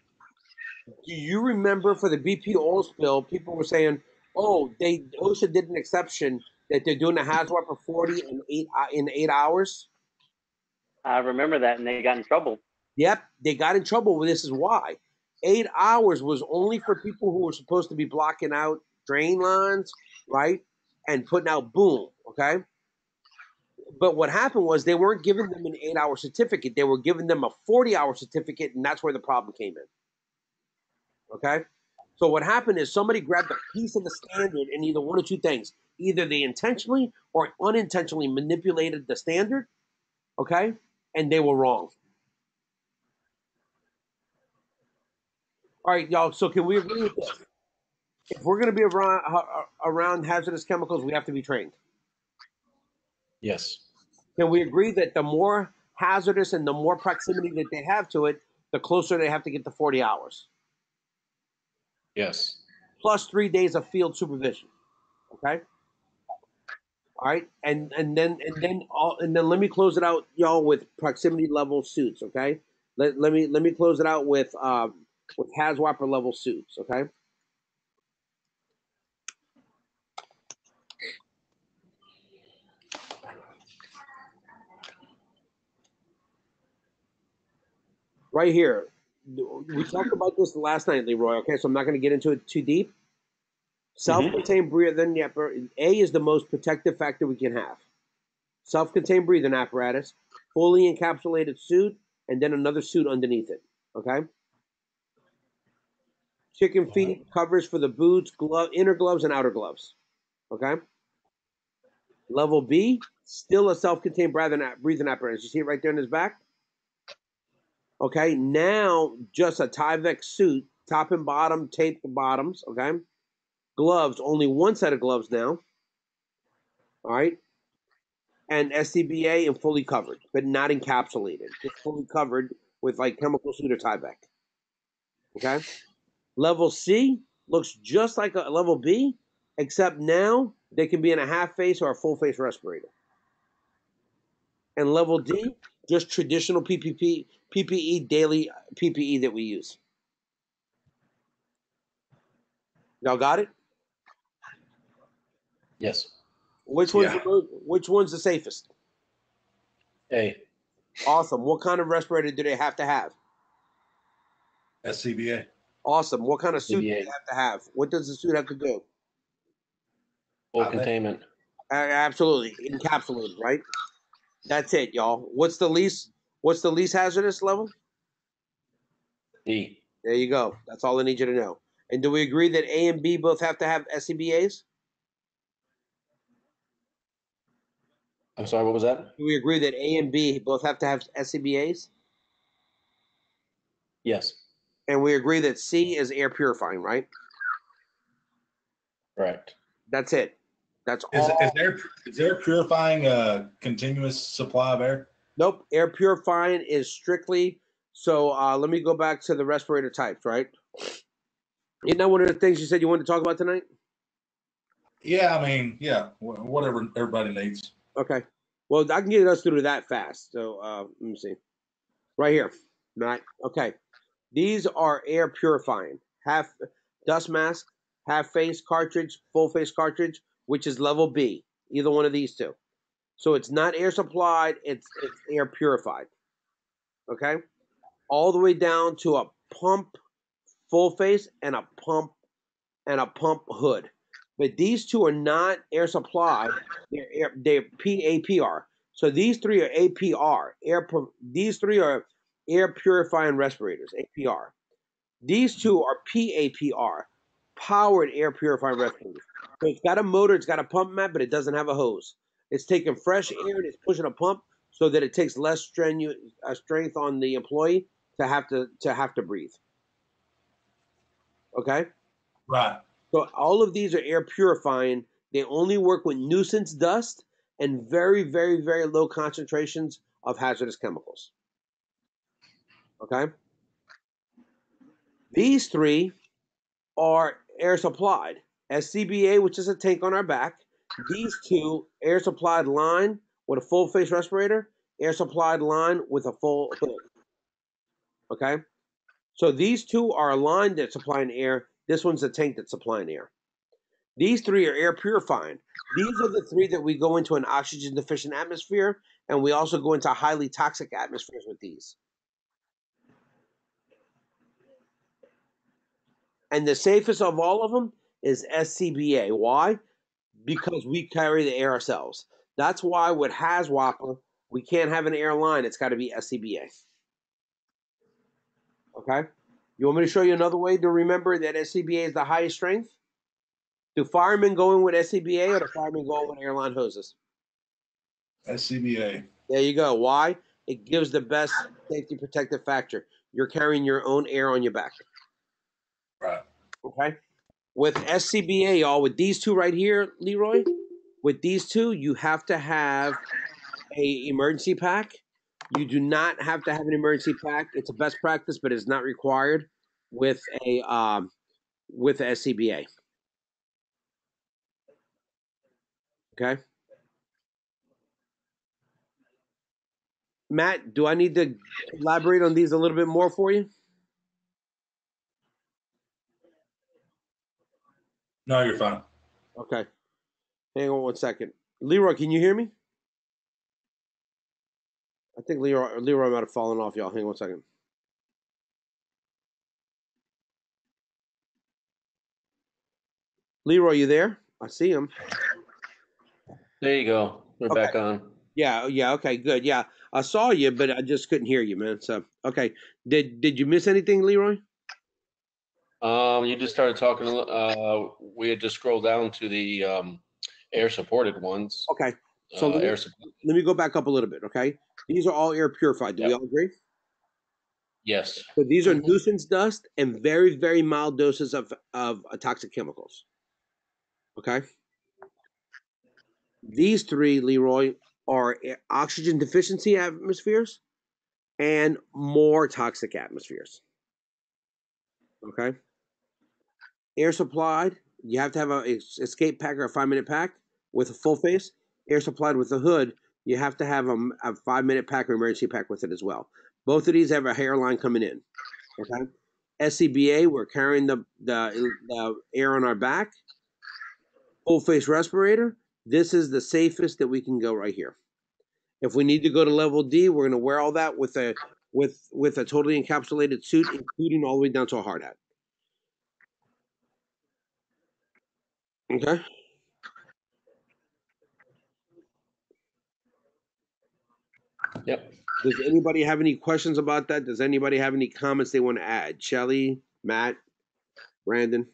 do you remember for the BP oil spill, people were saying, oh, they OSHA did an exception that they're doing a hazard for 40 in eight, uh, in eight hours? I remember that, and they got in trouble. Yep, they got in trouble. This is why. Eight hours was only for people who were supposed to be blocking out drain lines, right? And putting out boom, okay? But what happened was they weren't giving them an eight hour certificate. They were giving them a 40 hour certificate, and that's where the problem came in. Okay? So what happened is somebody grabbed a piece of the standard and either one or two things. Either they intentionally or unintentionally manipulated the standard, okay? And they were wrong. All right, y'all. So can we agree with this? If we're going to be around around hazardous chemicals, we have to be trained. Yes. Can we agree that the more hazardous and the more proximity that they have to it, the closer they have to get to 40 hours, Yes. plus three days of field supervision. Okay. All right, and and then and then all and then let me close it out, y'all, with proximity level suits. Okay, let, let me let me close it out with um with HAZWOPER level suits. Okay. right here. We talked about this last night, Leroy. Okay, so I'm not going to get into it too deep. Mm-hmm. Self-contained breathing apparatus. A is the most protective factor we can have. Self-contained breathing apparatus, fully encapsulated suit, and then another suit underneath it. Okay. Chicken feet covers for the boots, glove, inner gloves, and outer gloves. Okay. Level B, still a self-contained breathing breathing apparatus. You see it right there in his back. Okay, now just a Tyvek suit, top and bottom, tape the bottoms. Okay, gloves, only one set of gloves now. All right, and SCBA and fully covered, but not encapsulated, just fully covered with like chemical suit or Tyvek. Okay, level C looks just like a level B, except now they can be in a half face or a full face respirator. And level D, just traditional PPP PPE daily PPE that we use. Y'all got it? Yes. Which one's Yeah. the which one's the safest? A. Awesome. What kind of respirator do they have to have? SCBA. Awesome. What kind of suit do they CBA. have to have? What does the suit have to do? Full Uh, containment. A- absolutely encapsulated, right? That's it, y'all. What's the least? What's the least hazardous level? D. There you go. That's all I need you to know. And do we agree that A and B both have to have SCBA's? I'm sorry. What was that? Do we agree that A and B both have to have SCBA's? Yes. And we agree that C is air purifying, right? Correct. That's it. That's Is, all. is air is air purifying a continuous supply of air? Nope. Air purifying is strictly. So uh, let me go back to the respirator types, right? Isn't that one of the things you said you wanted to talk about tonight? Yeah, I mean, yeah, whatever everybody needs. Okay. Well, I can get us through that fast. So uh, let me see. Right here. Right. Okay. These are air purifying. Half dust mask, half face cartridge, full face cartridge, which is level B. Either one of these two. So it's not air supplied, it's it's air purified. Okay? All the way down to a pump full face and a pump and a pump hood. But these two are not air supplied. They're air, they're PAPR. So these three are APR. Air. These three are air purifying respirators. APR. These two are PAPR, powered air purifying respirators. So it's got a motor, it's got a pump mat, but it doesn't have a hose. It's taking fresh air and it's pushing a pump so that it takes less strenu- uh, strength on the employee to have to to have to breathe. Okay. Right. So all of these are air purifying. They only work with nuisance dust and very, very, very low concentrations of hazardous chemicals. Okay? These three are air supplied. SCBA, which is a tank on our back. These two, air supplied line with a full face respirator, air supplied line with a full hood. Okay? So these two are a line that's supplying air. This one's a tank that's supplying air. These three are air purifying. These are the three that we go into an oxygen deficient atmosphere, and we also go into highly toxic atmospheres with these. And the safest of all of them is SCBA. Why? Because we carry the air ourselves. That's why with HAZWOPER, we can't have an airline. It's got to be SCBA. Okay? You want me to show you another way to remember that SCBA is the highest strength? Do firemen go in with SCBA or do firemen go in with airline hoses? SCBA. There you go. Why? It gives the best safety protective factor. You're carrying your own air on your back. Right. Okay. With SCBA, y'all, with these two right here, Leroy, with these two, you have to have a emergency pack You do not have to have an emergency pack. It's a best practice, but it's not required with a um, with SCBA. Okay. Matt, do I need to elaborate on these a little bit more for you? No, you're fine. Okay. Hang on one second. Leroy, can you hear me? I think Leroy Leroy might have fallen off, y'all. Hang on one second. Leroy, you there? I see him. There you go. We're Okay. back on. Yeah, yeah, okay, good. Yeah. I saw you, but I just couldn't hear you, man. So okay. Did did you miss anything, Leroy? Um, you just started talking, uh, we had just scrolled down to the, um, air supported ones. Okay. So Uh, let me- air, sup- Let me go back up a little bit, okay? These are all air purified. Do we all agree? yes. So these are Mhm. nuisance dust and very, very mild doses of, of uh, toxic chemicals. Okay. These three, Leroy, are oxygen deficiency atmospheres and more toxic atmospheres. Okay. Air supplied, you have to have a escape pack or a five minute pack with a full face. Air supplied with a hood, you have to have a five minute pack or emergency pack with it as well. Both of these have a hairline coming in. Okay. SCBA, we're carrying the, the, the air on our back. Full face respirator. This is the safest that we can go right here. If we need to go to level D, we're going to wear all that with a with with a totally encapsulated suit, including all the way down to a hard hat. Okay. Yep. Does anybody have any questions about that? Does anybody have any comments they want to add? Shelly, Matt, Brandon?